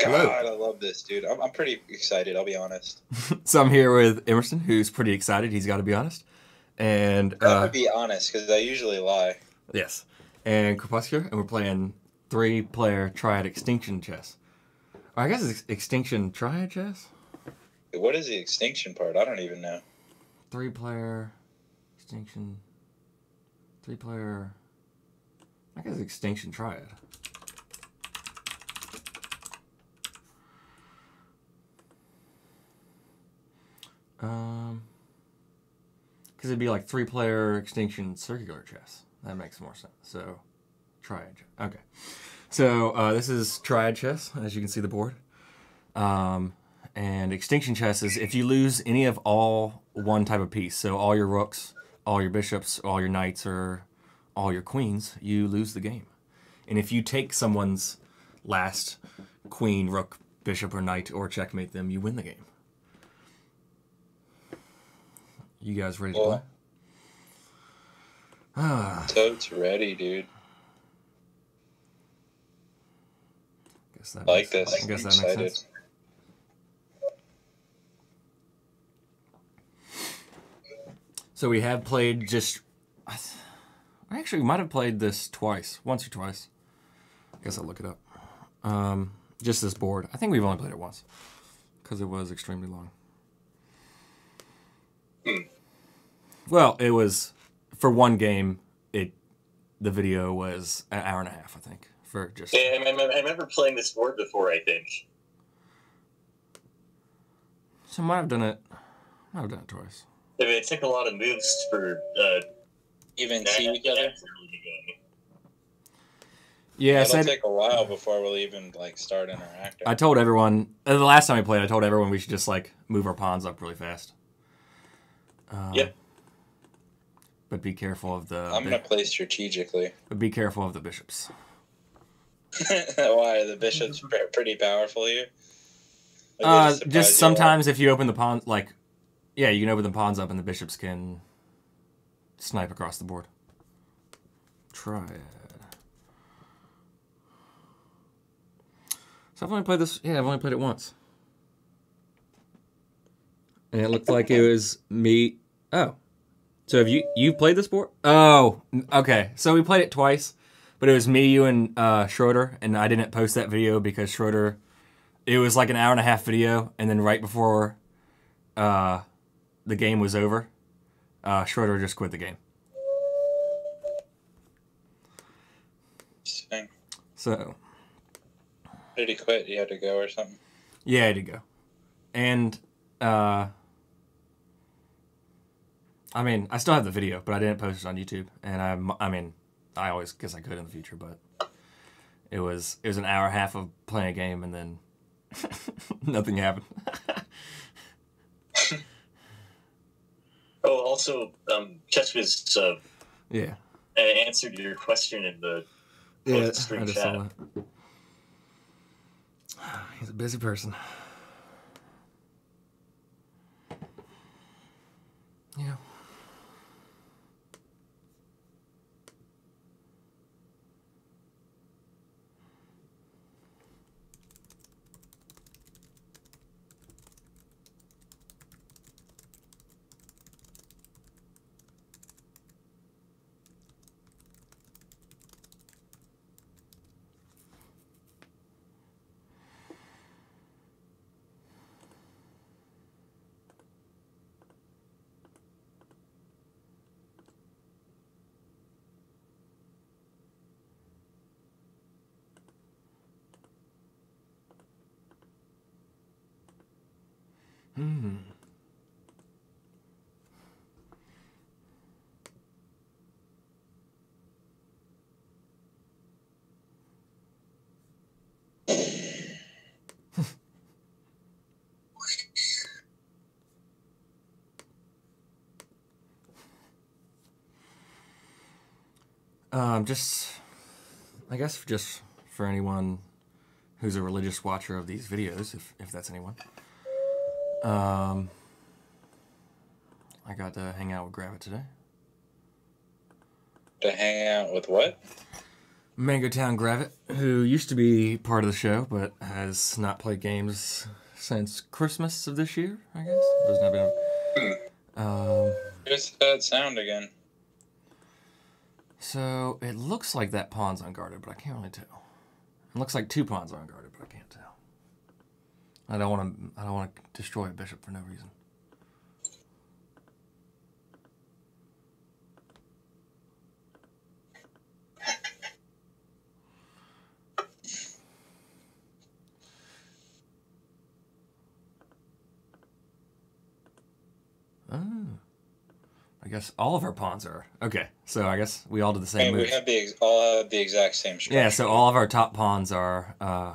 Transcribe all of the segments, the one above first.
Hello. God, I love this, dude. I'm, I'm pretty excited. I'll be honest. So I'm here with Emerson, who's pretty excited. He's got to be honest. And uh, gonna be honest because I usually lie. yes, and Crepuscular, and we're playing three-player Triad Extinction chess. Or I guess it's Extinction Triad chess. What is the extinction part? I don't even know. Three-player Extinction. Three-player. I guess Extinction Triad. Um, because it'd be like three player extinction circular chess. That makes more sense. So, triad. Okay. So, uh, this is triad chess, as you can see the board. Um, and extinction chess is if you lose any of all one type of piece, so all your rooks, all your bishops, all your knights, or all your queens, you lose the game. And if you take someone's last queen, rook, bishop, or knight, or checkmate them, you win the game. You guys ready to Well- play? Ah, Toad's ready, dude. guess that I like makes, this. I guess I'm that makes sense. So we have played just. I Actually, we might have played this twice, once or twice. I guess I'll look it up. Um, just this board. I think we've only played it once because it was extremely long. Hmm. Well, it was for one game. It the video was an hour and a half, I think, for just. Yeah, I, I, I remember playing this board before. I think. So I might have done it. Might have done it twice. I mean, it took a lot of moves for uh, Even that- see each other. that really to go. Yeah, It'll said take a while before we'll even like start interacting. I told everyone uh, the last time we played. I told everyone we should just like move our pawns up really fast. Um, Yep. But be careful of the. I'm gonna play strategically. But be careful of the bishops. Why are the bishop's pretty powerful here? Uh, does it surprise you just sometimes if you open the pawn, like, yeah, you can open the pawns up and the bishops can snipe across the board. Try it. So I've only played this. Yeah, I've only played it once. And it looked like it was me. Oh, so have you you played this board? Oh, okay. So we played it twice, but it was me, you, and uh, Schroeder, and I didn't post that video because Schroeder it was like an hour and a half video, and then right before uh, the game was over, uh, Schroeder just quit the game. Dang. So Did he quit? He had to go or something. yeah, he had to go, and uh, I mean, I still have the video, but I didn't post it on YouTube, and I, I mean, I always guess I could in the future, but it was it was an hour and a half of playing a game, and then nothing happened. Oh, also, um, Chesviz uh, yeah, answered your question in the yeah, stream I just chat. He's a busy person. Yeah. Hmm. Um, just, I guess, just for anyone who's a religious watcher of these videos, if if that's anyone. Um, I got to hang out with Gravit today. To hang out with what? Mango Town Gravit, who used to be part of the show but has not played games since Christmas of this year, I guess. There's not been. Um, There's that sound again. so it looks like that pawn's unguarded, but I can't really tell. It looks like two pawns are unguarded, but I can't tell. I don't want to. I don't want to destroy a bishop for no reason. Oh. I guess all of our pawns are okay. So I guess we all did the same Hey, we have the all have the exact same structure. Yeah, so all of our top pawns are uh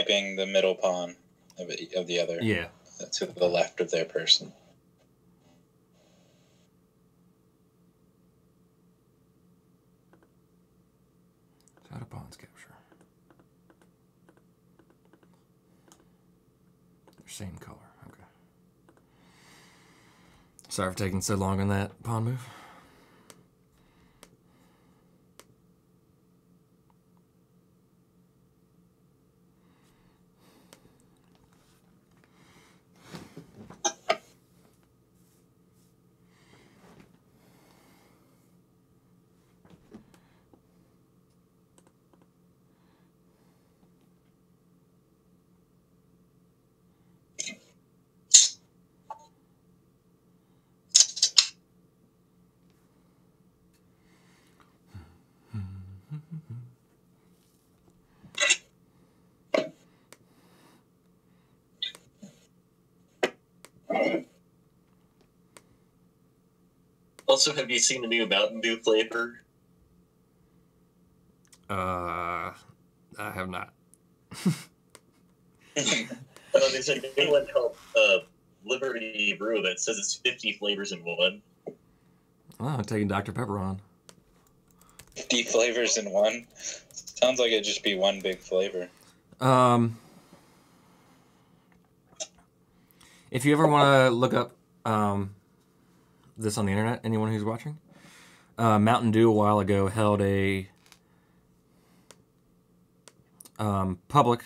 typing the middle pawn of, it- of the other yeah. to the left of their person. How do pawns capture? They're same color. Okay. Sorry for taking so long on that pawn move. Also, have you seen the new Mountain Dew flavor? Uh, I have not. Uh, there's a new one called uh, Liberty Brew that says it's 50 flavors in one. Oh, I'm taking Dr. Pepper on. 50 flavors in one. Sounds like it'd just be one big flavor. Um, if you ever want to look up um, this on the internet, anyone who's watching, uh, Mountain Dew a while ago held a um, public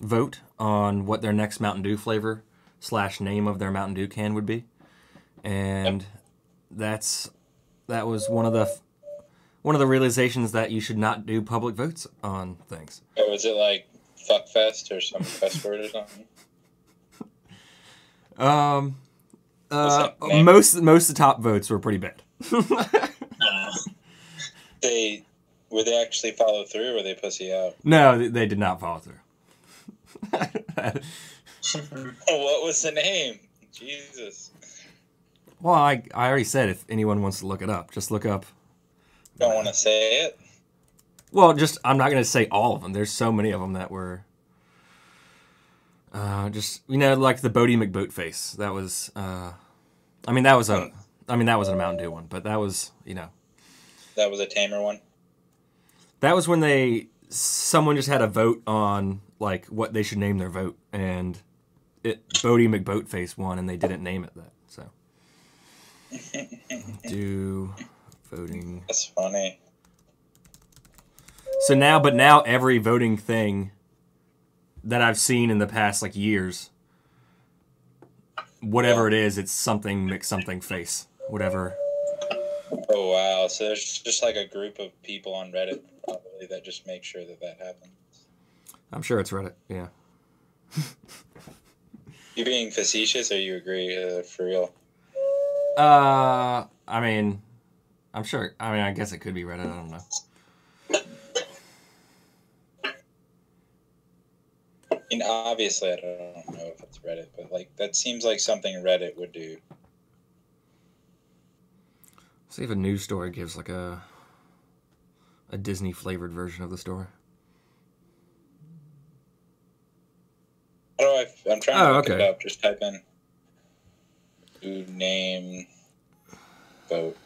vote on what their next Mountain Dew flavor slash name of their Mountain Dew can would be, and that's that was one of the one of the realizations that you should not do public votes on things. Or was it like fuckfest or some cuss word or something? Um, uh, most most of the top votes were pretty bad. Uh, They would they actually follow through or were they pussy out? no, they, they did not follow through. what was the name? Jesus. well, I I already said if anyone wants to look it up, just look up. Don't want to say it. Well, just I'm not gonna say all of them. There's so many of them that were. Uh, just you know, like the Boaty McBoat face. That was. Uh, I mean, that was a. I mean, that wasn't a Mountain Dew one, but that was you know That was a tamer one. that was when they someone just had a vote on like what they should name their vote and it Boaty McBoatface won and they didn't name it that so do voting That's funny. so now but now every voting thing that I've seen in the past like years whatever it is it's something mix something face whatever Oh wow! So there's just like a group of people on Reddit probably that just make sure that that happens. I'm sure it's Reddit yeah You being facetious, or you agree uh, for real? uh I mean I'm sure I mean I guess it could be Reddit I don't know mean, obviously, I don't know if it's Reddit, but like that seems like something Reddit would do. See if a news story gives like a a Disney flavored version of the story. Oh, How do I? I'm trying to Oh, look it okay. up. Just type in name vote.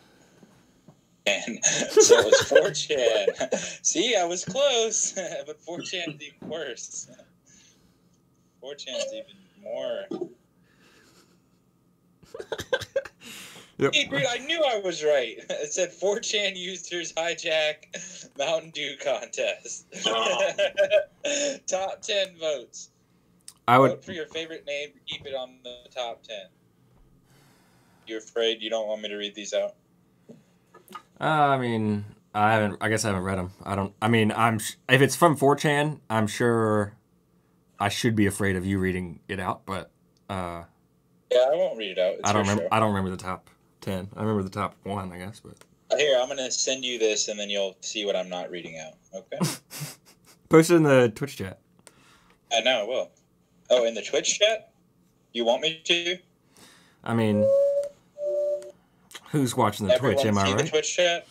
And so it was 4chan. See, I was close, but 4chan's even worse. 4chan's even more. Yep. Hey, dude, I knew I was right. It said 4chan users hijack Mountain Dew contest. top 10 votes. I would. Vote for your favorite name. Keep it on the top 10. You're afraid you don't want me to read these out? Uh, I mean, I haven't. I guess I haven't read them. I don't. I mean, I'm. sh- If it's from 4chan, I'm sure I should be afraid of you reading it out. But uh, Yeah, I won't read it out. It's I don't remember. show. I don't remember the top ten. I remember the top one, I guess. But Here, I'm gonna send you this, and then you'll see what I'm not reading out. Okay? post it in the Twitch chat. I know I will. Oh, in the Twitch chat? You want me to? I mean, who's watching the Everyone Twitch? Am I see the right? Twitch chat?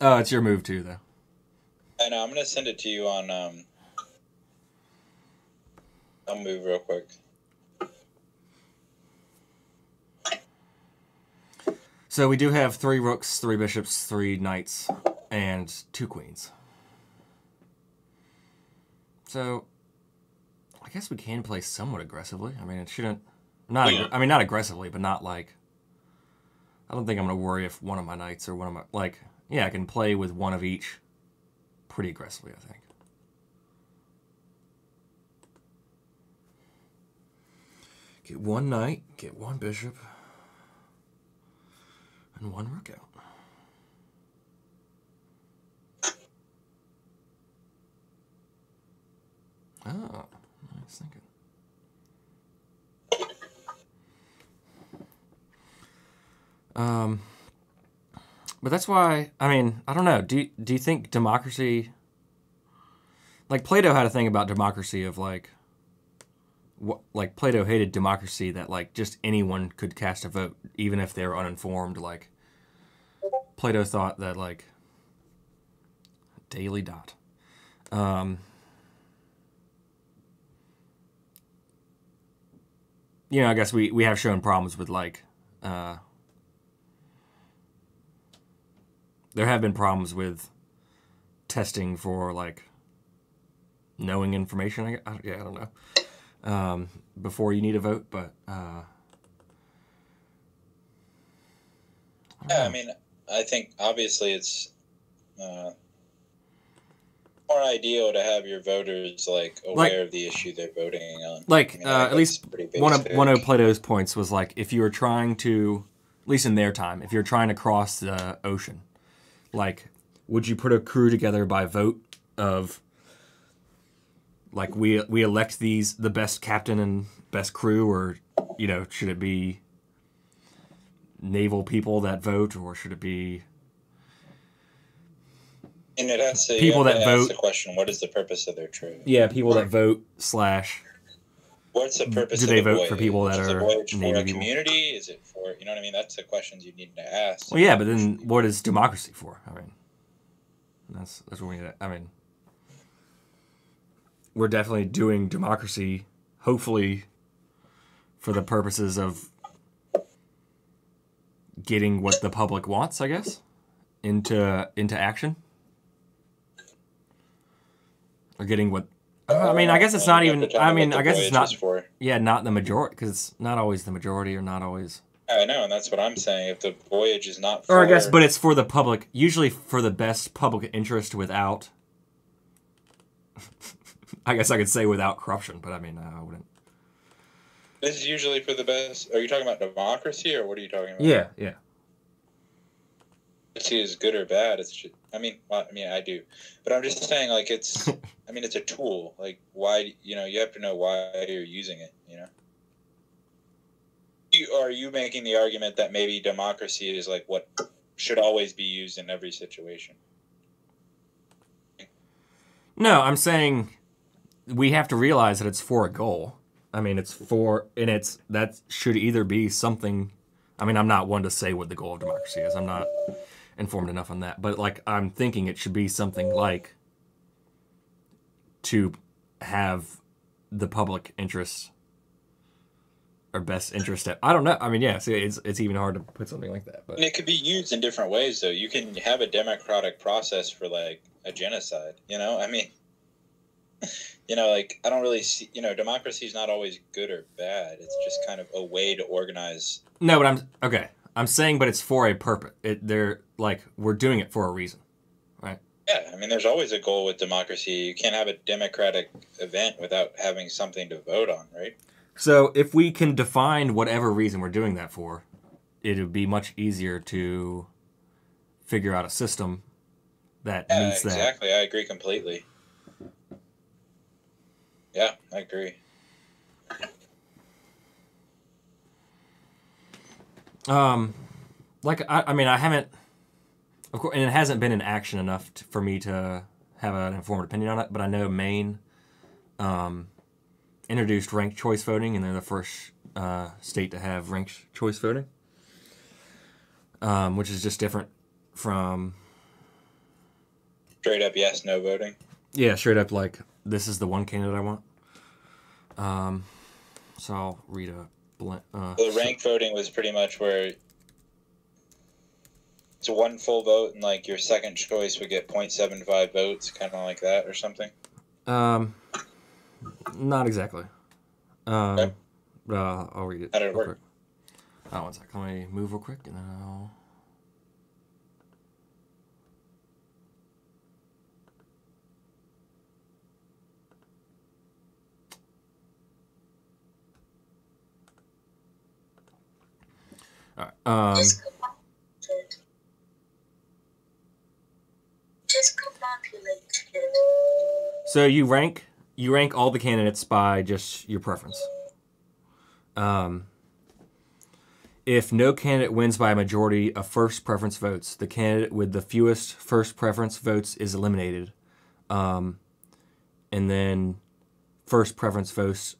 Oh, it's your move too, though. I know. I'm gonna send it to you on. Um, I'll move real quick. So we do have three rooks, three bishops, three knights, and two queens. So I guess we can play somewhat aggressively. I mean, it shouldn't not. Yeah. I mean, not aggressively, but not like. I don't think I'm gonna worry if one of my knights or one of my like. Yeah, I can play with one of each, pretty aggressively. I think. Get one knight, get one bishop, and one rook out. Oh, nice thinking. Um, but that's why I mean I don't know. Do do you think democracy? Like Plato had a thing about democracy of like, like Plato hated democracy that like just anyone could cast a vote even if they're uninformed. Like Plato thought that like daily dot. Um, you know, I guess we we have shown problems with like. Uh, there have been problems with testing for like knowing information. I, I, yeah, I don't know. Um, before you need a vote, but uh, I Yeah, I mean, I think obviously it's uh, more ideal to have your voters like aware Like- of the issue they're voting on. like I mean, uh, at least one of one of Plato's points was like if you were trying to, at least in their time, if you're trying to cross the ocean, like would you put a crew together by vote of like we we elect these the best captain and best crew, or you know should it be naval people that vote, or should it be And it has to, people that to vote- the question: What is the purpose of their trade? yeah people that vote slash What's the purpose? Do of they the vote for people that is are voyage for a people? community? Is it for you know what I mean? That's the questions you need to ask. Well, yeah, but then what is democracy for? I mean, that's that's what we need. To, I mean, we're definitely doing democracy, hopefully, for the purposes of getting what the public wants. I guess into into action, or getting what. I mean, I guess it's not even. I mean, I guess it's not. For. Yeah, not the majority, because it's not always the majority, or not always. I know, and that's what I'm saying. If the voyage is not, for, Or I guess, but it's for the public, usually for the best public interest without. I guess I could say without corruption, but I mean, uh, I wouldn't. this is usually for the best. Are you talking about democracy, or what are you talking about? Yeah, yeah. Democracy is good or bad. It's. Just, I mean, well, I mean, I do, but I'm just saying, like, it's. I mean, it's a tool. Like, why? You know, you have to know why you're using it. You know. You, are you making the argument that maybe democracy is like what should always be used in every situation? No, I'm saying we have to realize that it's for a goal. I mean, it's for, and it's that should either be something. I mean, I'm not one to say what the goal of democracy is. I'm not informed enough on that, but like, I'm thinking it should be something like to have the public interest or best interest at. I don't know. I mean, yeah, see, it's it's even hard to put something like that, but And it could be used in different ways, though. You can have a democratic process for like a genocide. You know, I mean, you know, like I don't really see. You know, democracy is not always good or bad. It's just kind of a way to organize. No, but I'm okay. I'm saying, but it's for a purpose. It, they're like we're doing it for a reason. Right? Yeah, I mean, there's always a goal with democracy. You can't have a democratic event without having something to vote on, right? So if we can define whatever reason we're doing that for, it would be much easier to figure out a system that Yeah, meets that. exactly. I agree completely. Yeah, I agree. Um, like I, I mean, I haven't, of course, and it hasn't been in action enough to, for me to have an informed opinion on it. But I know Maine, um, introduced ranked choice voting, and they're the first uh, state to have ranked choice voting, um, which is just different from Straight up yes, no voting. yeah, straight up like this is the one candidate I want. Um, so I'll read a. Uh, The rank voting was pretty much where it's one full vote, and like your second choice would get 0.75 votes, kind of like that, or something. Um, not exactly. Um, Okay. but uh, I'll read it. How did it work? quick. Oh, one sec. Let me move real quick, and then I'll. Um. So you rank you rank all the candidates by just your preference. Um, if no candidate wins by a majority of first preference votes, the candidate with the fewest first preference votes is eliminated. Um, and then first preference votes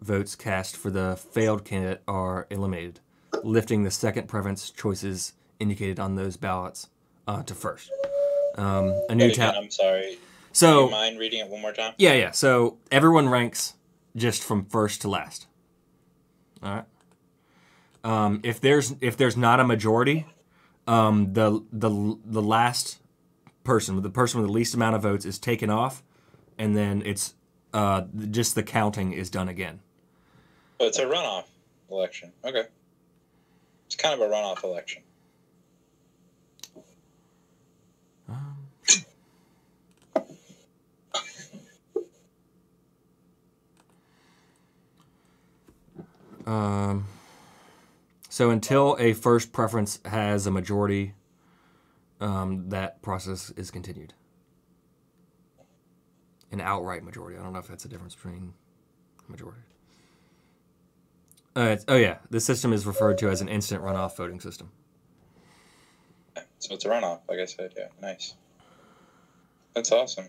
votes cast for the failed candidate are eliminated, lifting the second preference choices indicated on those ballots uh, to first. Um, a new tab. I'm sorry. Do So you mind reading it one more time? yeah, yeah. So everyone ranks just from first to last. All right. Um, if there's if there's not a majority, um, the the the last person, the person with the least amount of votes, is taken off, and then it's uh, just the counting is done again. Oh, it's a runoff election. Okay. It's kind of a runoff election. Um, so until a first preference has a majority, um, that process is continued. An outright majority. I don't know if that's a difference between majority. Uh, oh yeah, this system is referred to as an instant runoff voting system. So it's a runoff, like I said. Yeah, nice. That's awesome.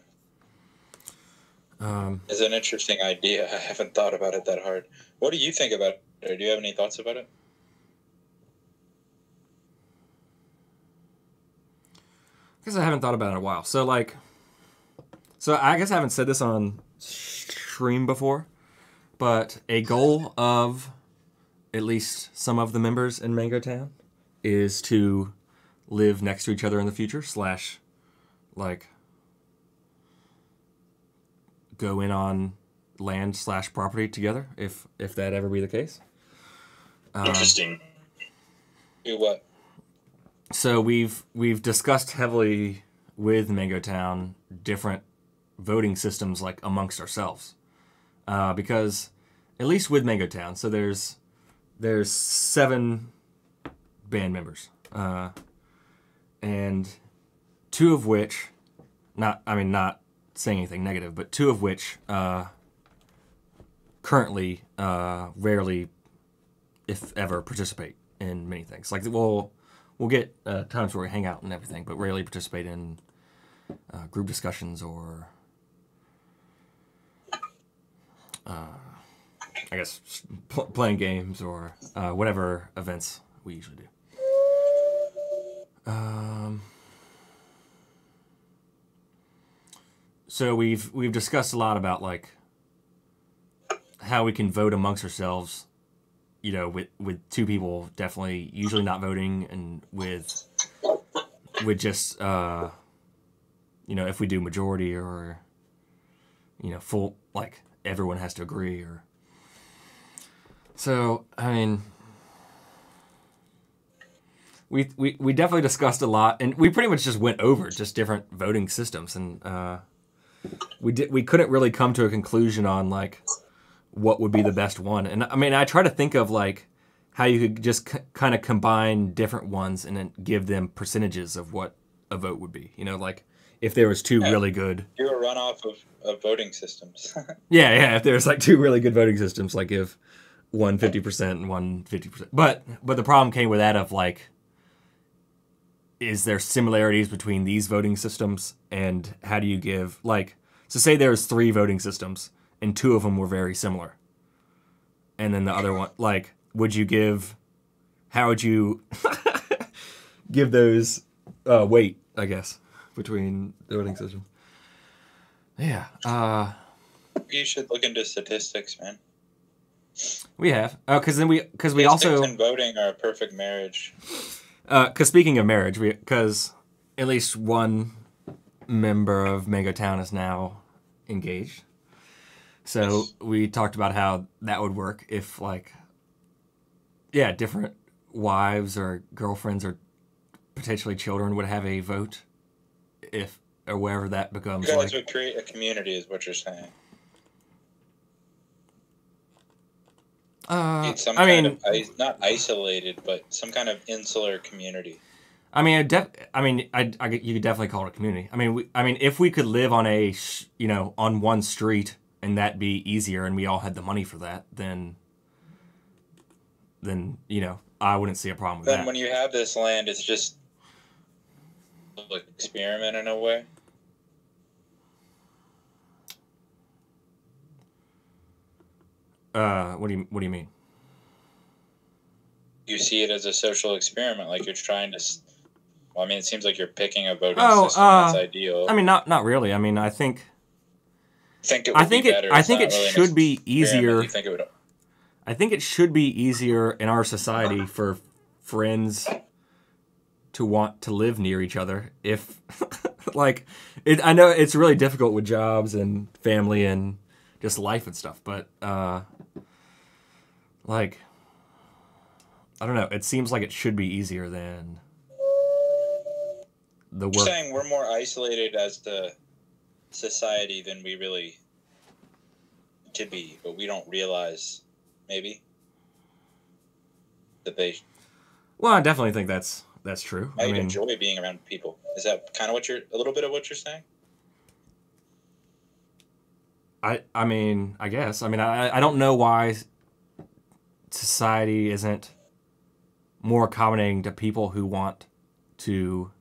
Um, It's an interesting idea. I haven't thought about it that hard. What do you think about it? Or do you have any thoughts about it? I guess I haven't thought about it in a while. So like, so I guess I haven't said this on stream before, but a goal of at least some of the members in Mango Town is to live next to each other in the future. Slash, like, go in on land slash property together if if that ever be the case. Um, Interesting. Do what? So we've we've discussed heavily with Mango Town different voting systems like amongst ourselves, uh, because at least with Mango Town, so there's there's seven band members, uh, and two of which, not I mean not saying anything negative, but two of which uh, currently uh, rarely, if ever, participate in many things. Like we'll we'll get uh, times where we hang out and everything, but rarely participate in uh, group discussions or, uh, I guess, pl- playing games or uh, whatever events we usually do. Um, so we've we've discussed a lot about like how we can vote amongst ourselves you know, with with two people definitely usually not voting, and with with just uh, you know, if we do majority or you know, full like everyone has to agree or. So I mean, we we we definitely discussed a lot, and we pretty much just went over just different voting systems, and uh, we did we couldn't really come to a conclusion on like what would be the best one. And I mean, I try to think of like how you could just c- kind of combine different ones and then give them percentages of what a vote would be. You know, like if there was two Yeah. really good Do a runoff of, of voting systems. Yeah, yeah. If there's like two really good voting systems, like if one fifty percent and one fifty percent. But but the problem came with that of like, is there similarities between these voting systems and how do you give like so say there's three voting systems and two of them were very similar, and then the other one like would you give how would you give those uh, weight I guess between the voting systems. Yeah. Uh you should look into statistics, man. We have, uh, Oh, because then we, because we also, and voting are a perfect marriage. Uh, because speaking of marriage, we, because at least one member of Mango Town is now engaged. So we talked about how that would work if, like, yeah, different wives or girlfriends or potentially children would have a vote, if or wherever that becomes You guys like. would create a community, is what you're saying. Uh, Need some I kind mean, of not isolated, but some kind of insular community. I mean, I def- I mean, I, I, you could definitely call it a community. I mean, we, I mean, if we could live on a, sh- you know, on one street and that be easier, and we all had the money for that, then, then you know, I wouldn't see a problem with Then that. when you have this land, it's just like experiment in a way. Uh, what do you, what do you mean? You see it as a social experiment, like you're trying to. Well, I mean, it seems like you're picking a voting Oh, system uh, that's ideal. I mean, not, not really. I mean, I think, think it would I think be it, better. I think it really should be easier. Think it would? I think it should be easier in our society for friends to want to live near each other if like it I know it's really difficult with jobs and family and just life and stuff but uh like I don't know it seems like it should be easier than the You're saying we're more isolated as the society than we really to be, but we don't realize maybe that they well I definitely think that's that's true might I mean enjoy being around people. Is that kind of what you're a little bit of what you're saying? I I mean, I guess. I mean, I I don't know why society isn't more accommodating to people who want to.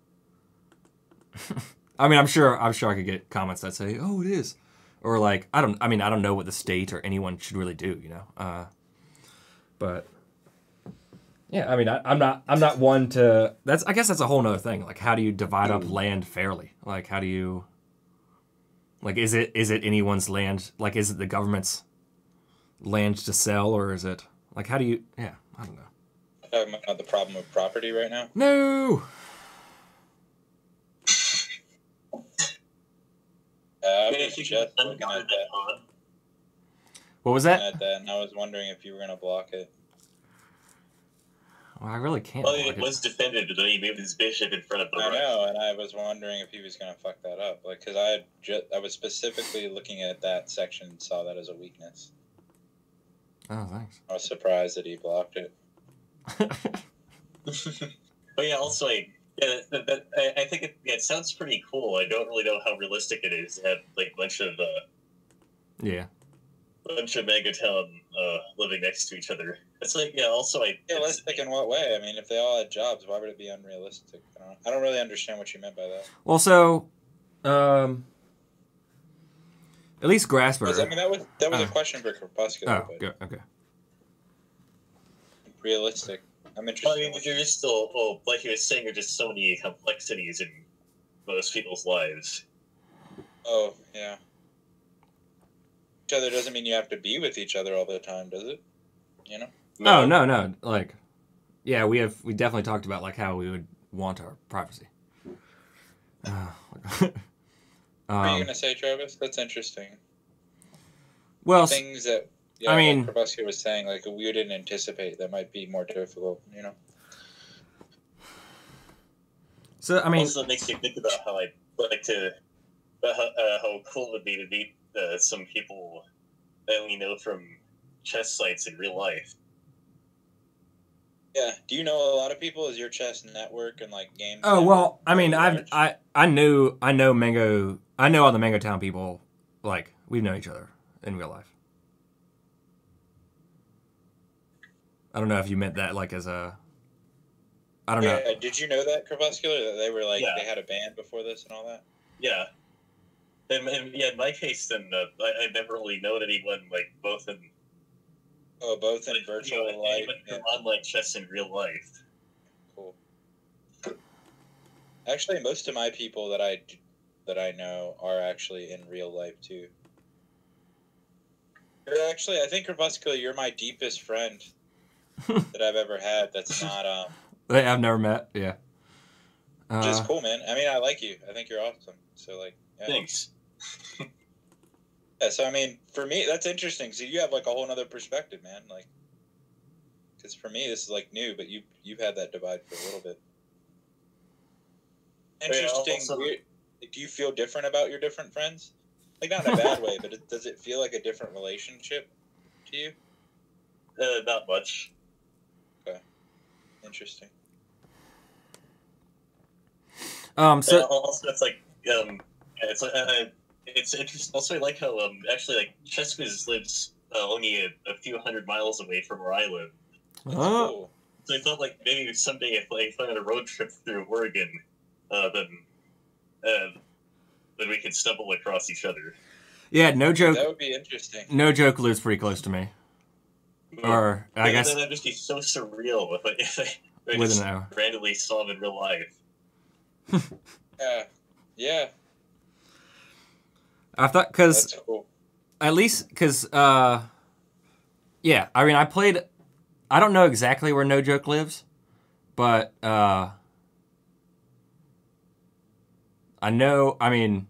I mean, I'm sure I'm sure I could get comments that say, "Oh, it is," or like I don't. I mean, I don't know what the state or anyone should really do, you know. Uh, but yeah, I mean, I, I'm not. I'm not one to. That's. I guess that's a whole nother thing. Like, how do you divide up land fairly? Like, how do you? Like, is it is it anyone's land? Like, is it the government's land to sell, or is it like how do you? Yeah, I don't know. Talking about the problem of property right now. No. Uh, I I was just looking at that, that What was that? at that, and I was wondering if you were gonna block it. Well, I really can't. well, block it was defended, but then he moved his bishop in front of the I right. know, and I was wondering if he was gonna fuck that up, like, cause I just I was specifically looking at that section and saw that as a weakness. Oh, thanks. I was surprised that he blocked it. But yeah, also, I, yeah, that, that, I, I think it, yeah, it sounds pretty cool. I don't really know how realistic it is to have like a bunch of uh, yeah. bunch of Mango Town uh, living next to each other. It's like yeah. Also, I Realistic in what way? I mean, if they all had jobs, why would it be unrealistic? I don't, I don't really understand what you meant by that. Well, so, um, at least 'Cause, Grassburger. I mean, that was that was a Oh. question for Crepuscular, oh, but good. Okay. realistic. I'm Well, interested. I mean, what there is still, well, like you were saying, there's just so many complexities in most people's lives. Oh, yeah. Each other doesn't mean you have to be with each other all the time, does it? You know? Oh no, no. Like, yeah, we have we definitely talked about like how we would want our privacy. Uh, What are you um, gonna say, Travis? That's interesting. Well, things that yeah, I mean- like Crepuscular was saying, like we didn't anticipate that might be more difficult. You know, so I mean, also, it makes you think about how I like to, about how, uh, how cool it would be to meet uh, some people that we know from chess sites in real life. Yeah. Do you know a lot of people? Is your chess network and like games? oh network well, I mean, I've? I I knew I know Mango. I know all the Mango Town people. Like we know each other in real life. I don't know if you meant that like as a. I don't know. Yeah, did you know that Crepuscular that they were like Yeah. they had a band before this and all that? Yeah. And, and yeah, in my case, then uh, I, I've never really known anyone like both in Oh, both in like, you virtual know, life. anyone Yeah, from online chess in real life. cool. Actually, most of my people that I that I know are actually in real life too. You're actually, I think Crepuscular, you're my deepest friend that I've ever had. That's not um, They I've never met. Yeah. Just Uh, cool, man. I mean, I like you. I think you're awesome. So like, yeah. Thanks. Yeah, so I mean, for me, that's interesting. So you have like a whole other perspective, man. Like, because for me, this is like new, but you you've had that divide for a little bit. Yeah, Interesting. also- weird- do you feel different about your different friends? Like not in a bad way, but it, does it feel like a different relationship to you? Uh, not much. Okay. Interesting. um. So So also, it's like um, it's uh, it's interesting. Also, I like how um, actually like Cheskwiz lives uh, only a, a few hundred miles away from where I live. That's Uh, cool. So I thought like maybe someday if like if I'm on a road trip through Oregon, uh, then uh, then we could stumble across each other. yeah, no joke. That would be interesting. No joke lives pretty close to me. Or I Yeah, guess then that'd just be so surreal if I, if I, if I just an hour. randomly saw him in real life. Yeah, yeah, I thought because cool. at least because uh, yeah. I mean, I played. I don't know exactly where No Joke lives, but uh, I know. I mean,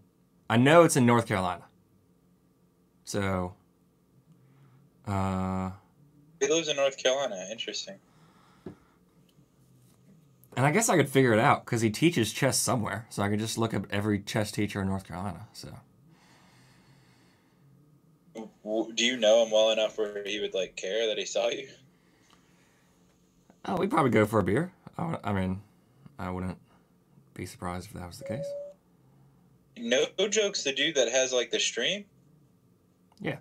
I know it's in North Carolina. So, uh, He lives in North Carolina. Interesting. and I guess I could figure it out because he teaches chess somewhere, so I could just look up every chess teacher in North Carolina. So. Do you know him well enough where he would like care that he saw you? Oh, we'd probably go for a beer. I, I mean, I wouldn't be surprised if that was the case. No jokes. The dude that has like the stream. Yeah.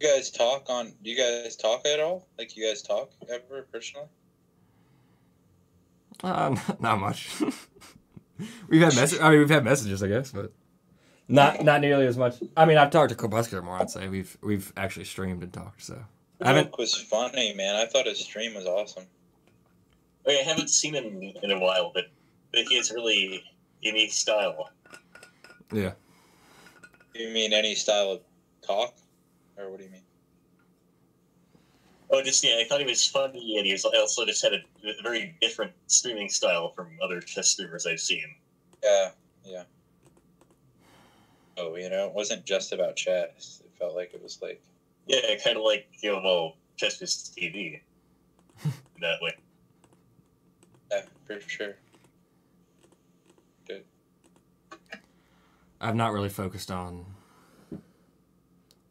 You guys talk on? Do you guys talk at all? Like you guys talk ever personally? Uh, not much. we've had mess- I mean, we've had messages, I guess, but not not nearly as much. I mean, I've talked to Crepuscular more. I'd say we've we've actually streamed and talked. So I haven't. Joke was funny, man. I thought his stream was awesome. I, haven't seen him in a while, but, but he has really unique style. Yeah. You mean any style of talk, or what do you mean? Oh, just yeah, I thought he was funny, and he was also just had a, a very different streaming style from other chess streamers I've seen. Yeah, yeah. Oh, you know, it wasn't just about chess. It felt like it was like Yeah, kind of like you know, well, chess is TV that way. yeah, for sure. Good. I've not really focused on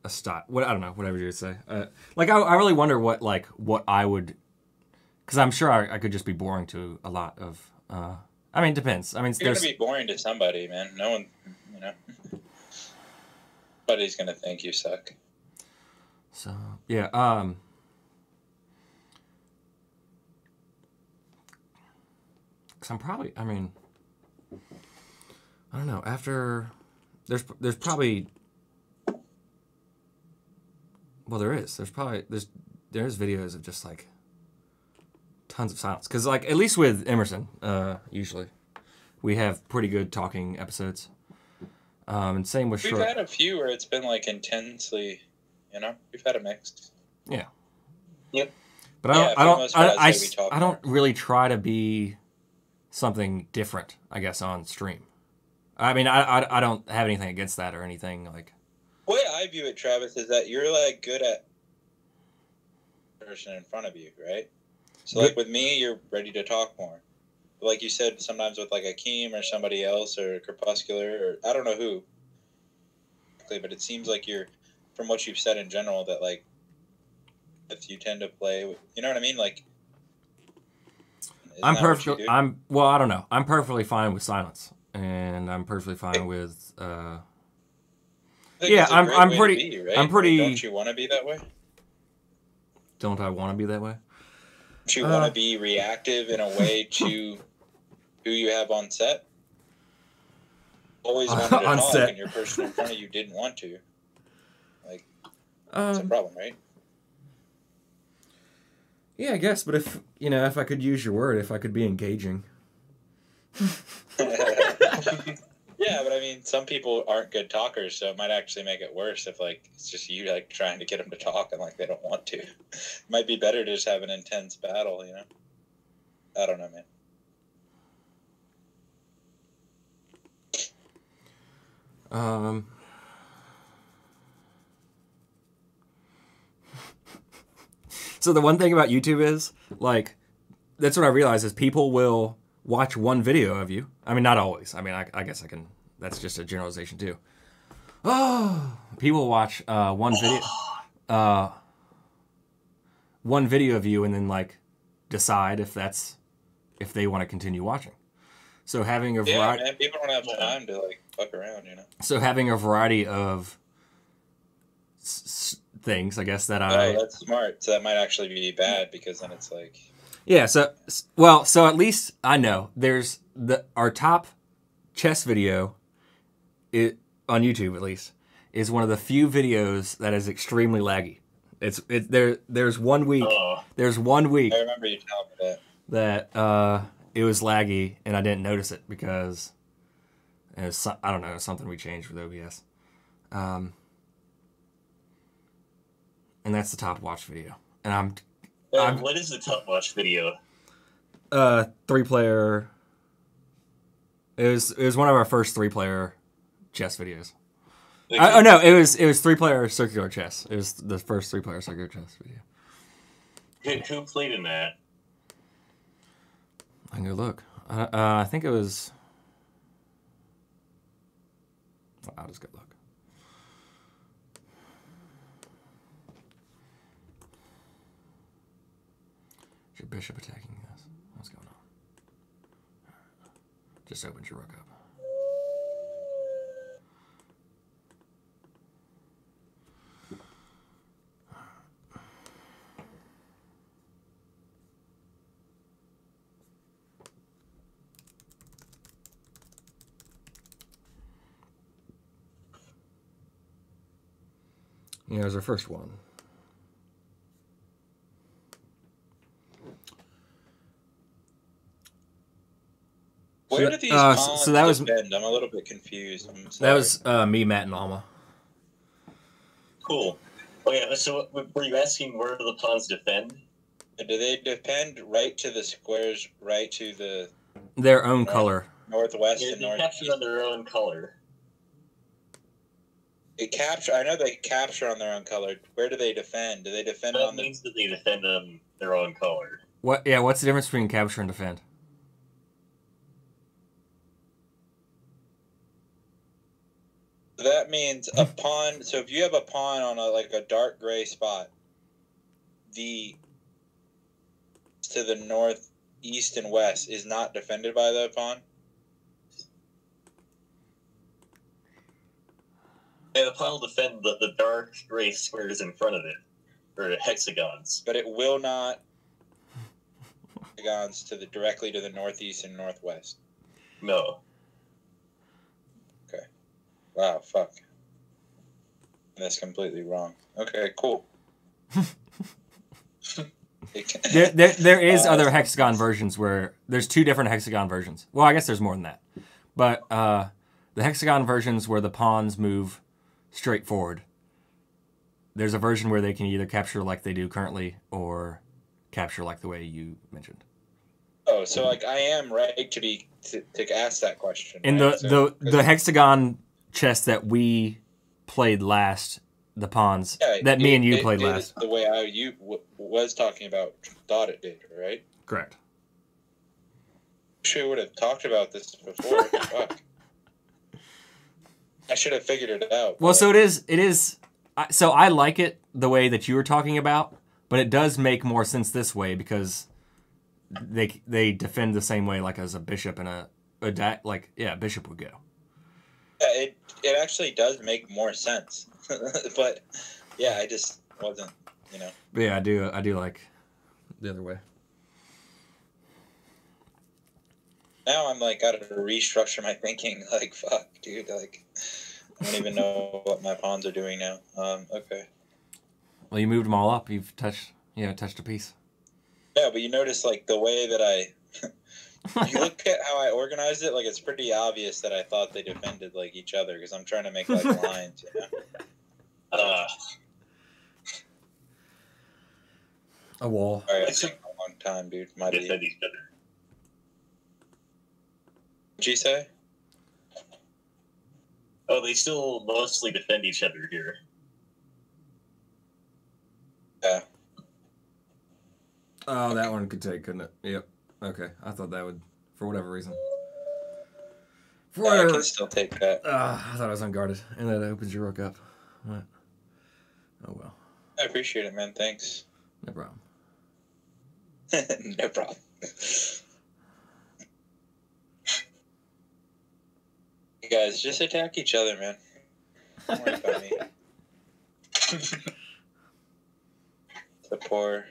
a style. What I don't know, whatever you would say. Uh, like I, I really wonder what like what I would, because I'm sure I, I could just be boring to a lot of. Uh, I mean, it depends. I mean, You're there's gonna be boring to somebody, man. No one, you know. Somebody's gonna think you suck. so yeah. Um, because I'm probably. I mean, I don't know. After there's there's probably well there is there's probably there's there's videos of just like tons of silence because like at least with Emerson uh usually we have pretty good talking episodes um and same with We've short had a few where it's been like intensely, you know. We've had a mix. but I don't for I the don't I, I, talk I don't really try to be something different I guess on stream I mean I, I I don't have anything against that or anything like way I view it, Travis, is that you're like good at person in front of you, right? So like with me, you're ready to talk more. Like you said, sometimes with like Akeem or somebody else or Crepuscular or I don't know who. But it seems like you're, from what you've said in general, that like, if you tend to play, you know what I mean, like. I'm that what you perfectly. I'm well. I don't know. I'm perfectly fine with silence, and I'm perfectly fine with. Uh, yeah, I'm- I'm pretty- be, right? I'm pretty- don't you want to be that way? don't I want to be that way? Don't you Uh. want to be reactive in a way to who you have on set? Always wanted to On talk, set. and your person in front of you didn't want to. That's a Um, problem, right? yeah, I guess. But if you know, if I could use your word, if I could be engaging. yeah, but I mean, some people aren't good talkers, so it might actually make it worse if like it's just you like trying to get them to talk and like they don't want to. It might be better to just have an intense battle, you know. I don't know, man. Um. So the one thing about YouTube is like that's what I realize is people will watch one video of you. I mean, not always. I mean, I, I guess I can. That's just a generalization too. Oh, people watch uh, one video, uh, one video of you, and then like decide if that's if they want to continue watching. So having a Yeah, variety. man. People don't have time to like fuck around, you know. so having a variety of s- things i guess that Oh, i that's smart. So that might actually be bad because then it's like, yeah so well so at least i know there's the our top chess video it on youtube at least is one of the few videos that is extremely laggy it's it there there's one week Oh, there's one week I remember you telling me that. that uh it was laggy and i didn't notice it because it was i don't know something we changed with obs um and that's the top watch video. And i'm uh, I'm- what is the top watch video? uh three player it was it was one of our first three player chess videos. Like, I, oh no it was it was three player circular chess. It was the first three player circular chess video. Who, who played in that? i can go look. Uh, uh, i think it was i'll just go look? Is your bishop attacking this what's going on? Just opens your rook up Yeah, it was our first one. Where So- did these uh, so- so that was- defend? I'm a little bit confused. I'm That was uh, me, Matt, and Alma. Cool. Oh yeah. So were you asking where do the pawns defend? Do they depend right to the squares, right to the Their own Right. color. northwest They, and they north? capture on their own color. It capture. I know they capture on their own color. Where do they defend? Do they defend That on the? means that they defend on their own color. What? Yeah. What's the difference between capture and defend? That means a pawn. So if you have a pawn on a like a dark gray spot, the to the north, east, and west is not defended by the pawn. Yeah, the pawn will defend the, the dark gray squares in front of it, or hexagons. but it will not hexagons to the directly to the northeast and northwest. No. Okay. Wow, fuck. That's completely wrong. Okay, cool. There, there, there is Uh, other hexagon versions where there's two different hexagon versions. Well, I guess there's more than that, but uh, the hexagon versions where the pawns move straight forward. There's a version where they can either capture like they do currently, or capture like the way you mentioned. oh, so like I am right to be to, to ask that question. In right? the So- the the hexagon chess that we played last the pawns Yeah, that me and you it played did last. The way I you w- was talking about thought it did, right? Correct. Sure would have talked about this before. Fuck. I should have figured it out. Well, so it is. It is. So I like it the way that you were talking about, but it does make more sense this way because they they defend the same way, like as a bishop and a, a da- like yeah, a bishop would go. Yeah, it it actually does make more sense. but yeah, I just wasn't, you know. But yeah, I do. I do like the other way. Now I'm like gotta restructure my thinking. Like fuck, dude. Like I don't even know what my pawns are doing now. Um, okay. Well, you moved them all up. You've touched. Yeah, touched a piece. Yeah, but you notice like the way that I you look at how I organized it, like it's pretty obvious that I thought they defended like each other because I'm trying to make like lines. You know? Uh, a wall. All right, it's taking a long time, dude. My they lead. said each other. What'd you say? Oh, they still mostly defend each other here. Yeah. Oh, that one could take, couldn't it? Yep. Okay, I thought that would, for whatever reason. For Yeah, I can still take that. Uh, I thought I was unguarded, and that opens your rook up. What? Oh well, I appreciate it, man. Thanks. no problem. no problem. guys just attack each other, man. Don't worry about me. The poor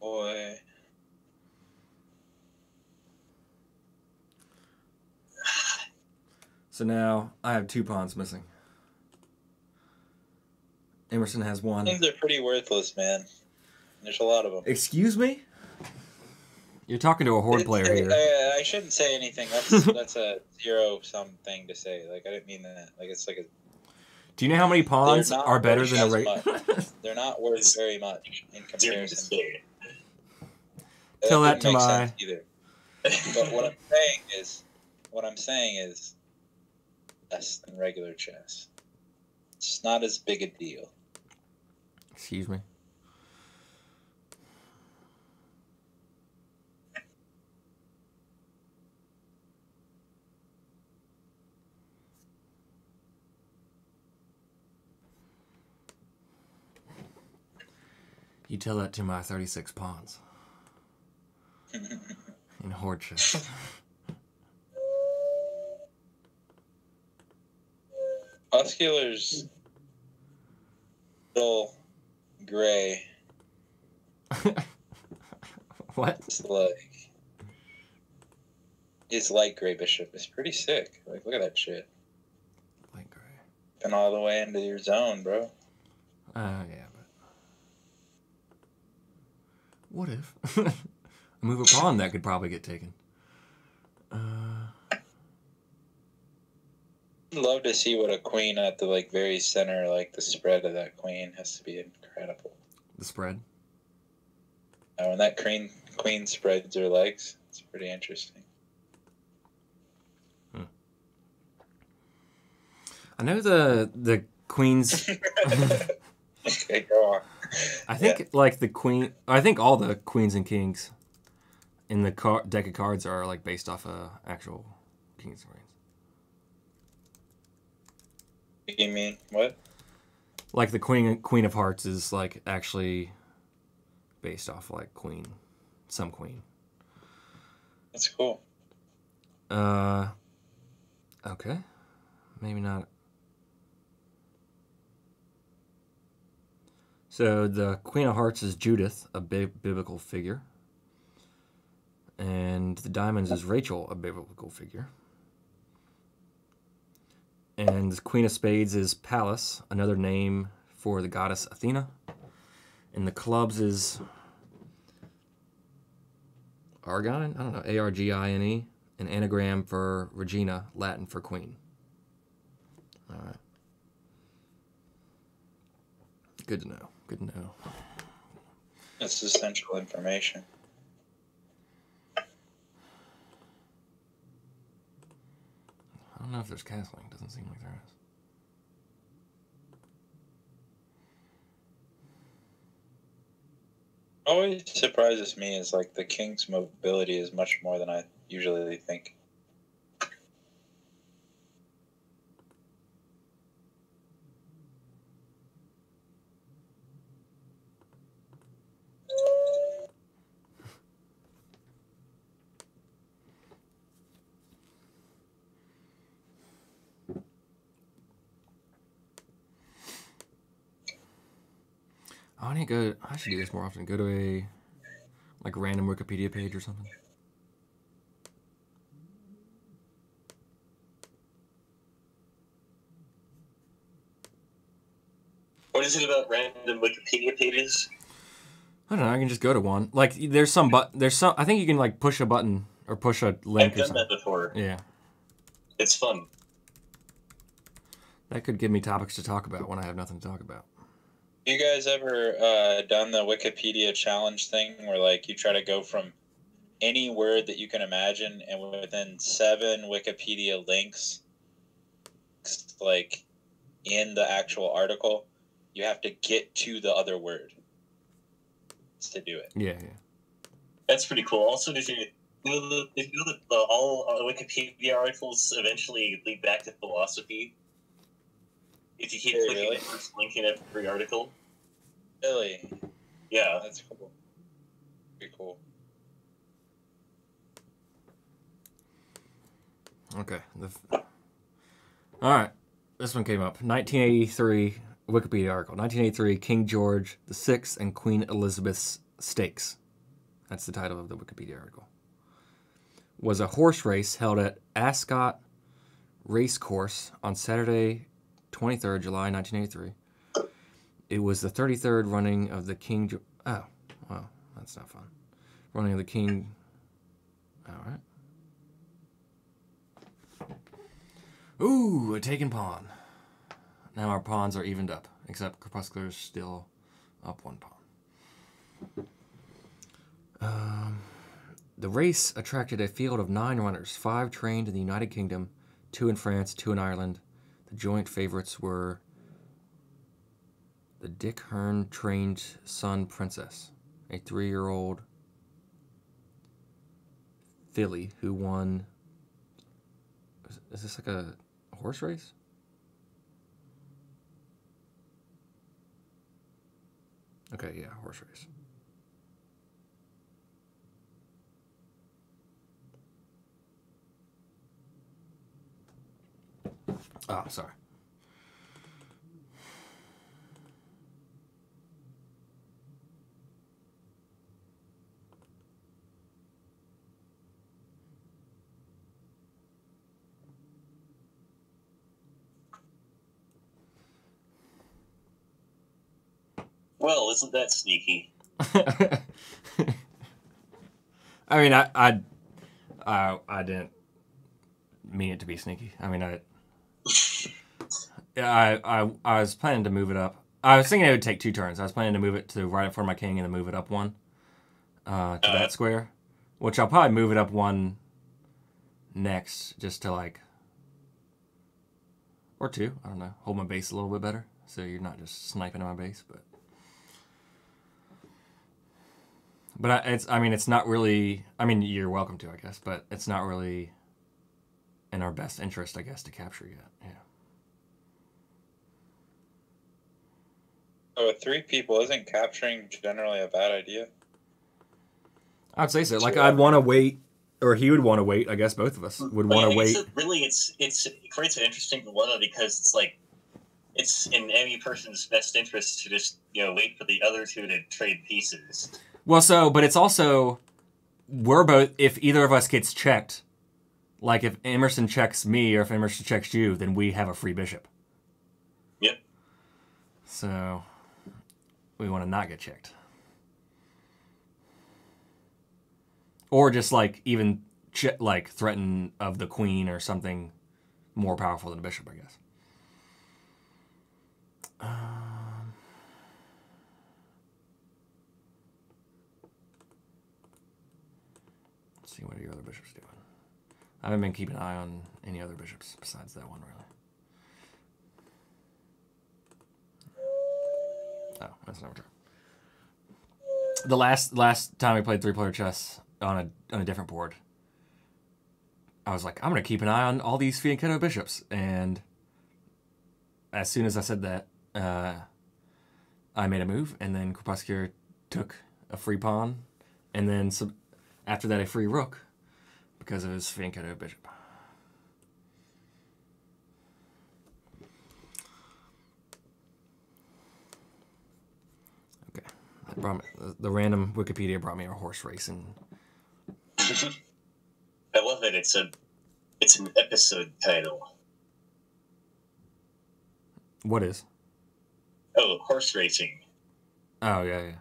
boy. So now I have two pawns missing. Emerson has one. Things are pretty worthless, man. There's a lot of them. Excuse me? You're talking to a horde player here. I, I shouldn't say anything. That's that's a zero sum thing to say. Like I didn't mean that. Like it's like a, Do you know how many pawns are better than a as they're not worth very much in comparison. Tell that didn't to my- either. But what I'm saying is, what I'm saying is, less than regular chess. It's not as big a deal. Excuse me. You tell that to my 36 pawns in horde chess. Muscular's little gray. what? It's like his light gray bishop is pretty sick. Like look at that shit. Light gray. Been all the way into your zone, bro. Uh, yeah, but. What if? Move a pawn that could probably get taken. Uh, love to see what a queen at the like very center, like the spread of that queen has to be incredible. the spread. Uh, when that queen queen spreads her legs, it's pretty interesting. I know the the queens. okay, go on. I think like the queen. I think all the queens and kings in the car, deck of cards are like based off of actual kings and queens. You mean what? Like the queen queen of hearts is like actually based off like queen, some queen. That's cool. Uh, okay, maybe not. So the Queen of Hearts is Judith, a bi- biblical figure, and the Diamonds is Rachel, a biblical figure, and the Queen of Spades is Pallas, another name for the goddess Athena, and the Clubs is Argine. I don't know, A R G I N E an anagram for Regina, Latin for queen. All right. Good to know. Good to know. That's essential information. I don't know if there's castling. It doesn't seem like there is. Always surprises me is like the king's mobility is much more than I usually think. I need to go. I should do this more often. Go to a like random Wikipedia page or something. What is it about random Wikipedia pages? I don't know. I can just go to one. Like there's some but there's some. I think you can like push a button or push a link I've done that before. Yeah, It's fun. that could give me topics to talk about when I have nothing to talk about. You guys ever uh, done the Wikipedia challenge thing where like you try to go from any word that you can imagine and within seven Wikipedia links, like in the actual article, you have to get to the other word to do it. Yeah, yeah. That's pretty cool. Also, did you you know, the, did you know that the, all uh, Wikipedia articles eventually lead back to philosophy? If you keep Hey, clicking really? the first link in every article. Really, Yeah. that's cool. Pretty cool. Okay. The f- All right. This one came up. 1983 Wikipedia article. 1983 King George the Sixth and Queen Elizabeth's Stakes. That's the title of the Wikipedia article. Was a horse race held at Ascot Racecourse on Saturday, 23rd July 1983. It was the 33rd running of the King. Oh, well, that's not fun. Running of the King. All right. Ooh, a taken pawn. Now our pawns are evened up, except Crepuscular's still up one pawn. Um, the race attracted a field of nine runners, five trained in the United Kingdom, two in France, two in Ireland. The joint favorites were the Dick Hern trained Sun Princess, a three year old filly who won. Is this like a horse race? Okay, yeah, horse race. Oh, sorry. Well, isn't that sneaky? I mean, I, I, I, I didn't mean it to be sneaky. I mean, I, yeah, I, I, I was planning to move it up. I was thinking it would take two turns. I was planning to move it to right in front of my king and then move it up one, uh, to Uh. that square, which I'll probably move it up one next, just to like, or two. I don't know, hold my base a little bit better, so you're not just sniping at my base, but. But I, it's, I mean, it's not really. I mean, you're welcome to, I guess, but it's not really in our best interest, I guess, to capture yet. Yeah. So with three people, isn't capturing generally a bad idea? I'd say so. Like, I'd want to wait, or he would want to wait. I guess both of us would want to wait. it's a- really, it's it's it creates an interesting dilemma because it's like it's in any person's best interest to just you know wait for the other two to trade pieces. Well, so, but it's also we're both. If either of us gets checked, like if Emerson checks me or if Emerson checks you, then we have a free bishop. Yep. So we want to not get checked, or just like even like threaten of the queen or something more powerful than a bishop, I guess. Um, let's see what are your other bishops doing. I haven't been keeping an eye on any other bishops besides that one, really. Oh, that's not true. the last last time we played three player chess on a on a different board, I was like, I'm gonna keep an eye on all these Fianchetto bishops, and as soon as I said that, uh, I made a move, and then Crepuscular took a free pawn, and then some, after that a free rook, because of his Fianchetto bishop. Okay, that brought me, the, the random Wikipedia brought me a horse racing. I love it. It's a it's an episode title. What is? Oh, horse racing. Oh yeah, yeah.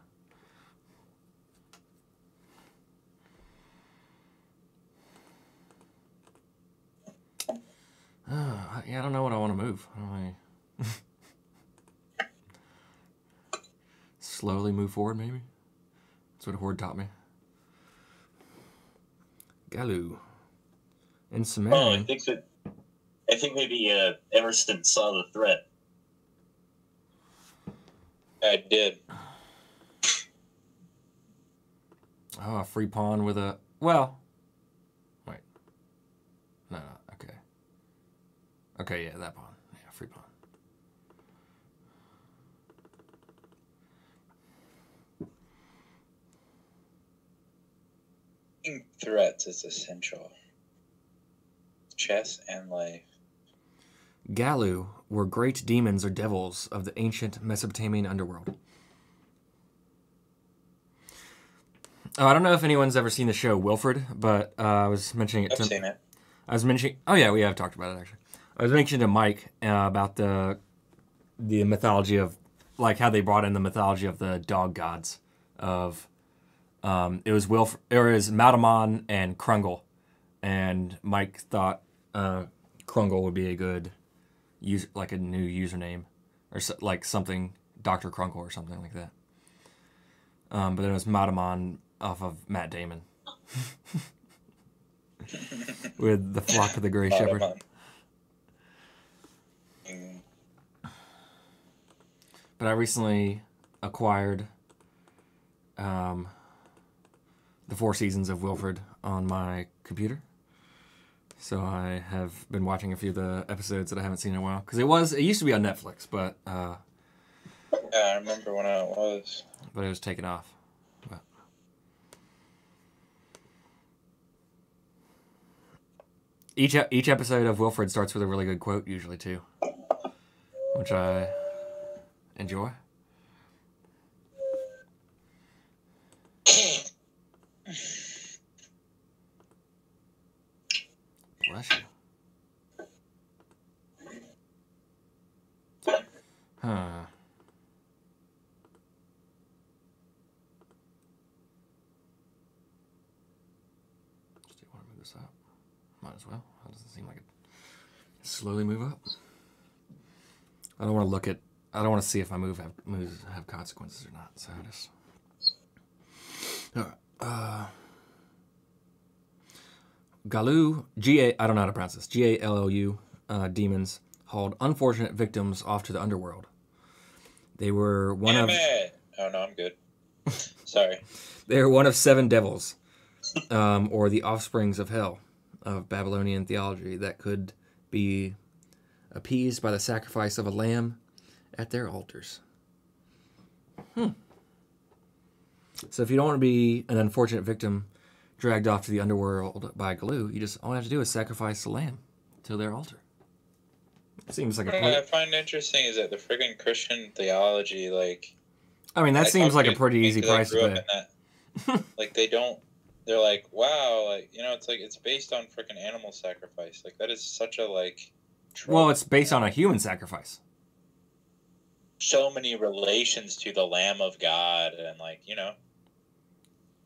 Uh, yeah, I don't know what I want to move. I. Slowly move forward, maybe. That's what Horde taught me. Gallu. And Oh, I think that I think maybe uh, Emerson saw the threat. I did. Oh, a free pawn with a. Well. Wait. No, no, okay. Yeah, that pawn. Yeah, free pawn. Threats is essential. Chess and life. Gallu were great demons or devils of the ancient Mesopotamian underworld. Oh, I don't know if anyone's ever seen the show Wilfred, but uh, I was mentioning it I've to seen it. I was mentioning. Oh yeah, we have talked about it actually. I was mentioning to Mike uh, about the the mythology of like how they brought in the mythology of the dog gods of um, it was Wilf it was Matamon and Krungle, and Mike thought uh, Krungle would be a good use like a new username or so, like something Doctor Krungle or something like that. Um, but then it was Matamon off of Matt Damon with the flock of the Gray Shepherd. Ottoman. Mm, But I recently acquired um, the Four Seasons of Wilfred on my computer. So I have been watching a few of the episodes that I haven't seen in a while because it was it used to be on Netflix, but uh, Yeah, I remember when it was. but it was taken off. But. Each each episode of Wilfred starts with a really good quote, usually too, which I enjoy. Bless you. Huh. Want to move this up. Might as well. That doesn't seem like it. Slowly move up. I don't want to look at. I don't want to see if my move have moves have consequences or not. So I just. Uh. Gallu, G A, I don't know how to pronounce this. G A L L U, uh, demons hauled unfortunate victims off to the underworld. They were one Damn of it! Oh no, I'm good. Sorry. they were one of seven devils, um, or the offsprings of hell, of Babylonian theology that could be appeased by the sacrifice of a lamb at their altars. Hmm. So if you don't want to be an unfortunate victim dragged off to the underworld by glue, you just all you have to do is sacrifice a lamb to their altar. Seems like a. What I find interesting is that the friggin' Christian theology, like I mean, that I seems like a pretty easy price to pay. like they don't. They're like, wow, like you know, it's like it's based on freaking animal sacrifice. Like that is such a like. trope, Well, it's based you on a human sacrifice. So many relations to the Lamb of God, and like you know,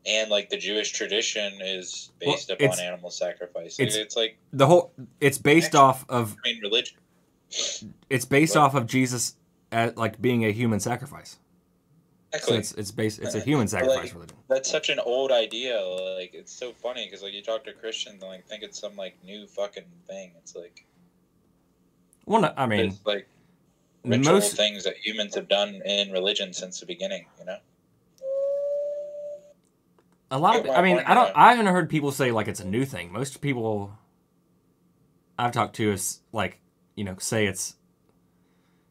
and like the Jewish tradition is Well, based it's- upon animal sacrifice. it's- It's, like The whole it's based off of I mean religion. it's based What? off of Jesus at like being a human sacrifice. So Exactly. it's it's based it's a human sacrifice religion. That's such an old idea. Like it's so funny because like you talk to Christians and like think it's some like new fucking thing. It's like Well, no, I mean, it's like ritual most things that humans have done in religion since the beginning. You know. A lot of I mean, I don't? I haven't heard people say like it's a new thing. Most people I've talked to is like, you know, say it's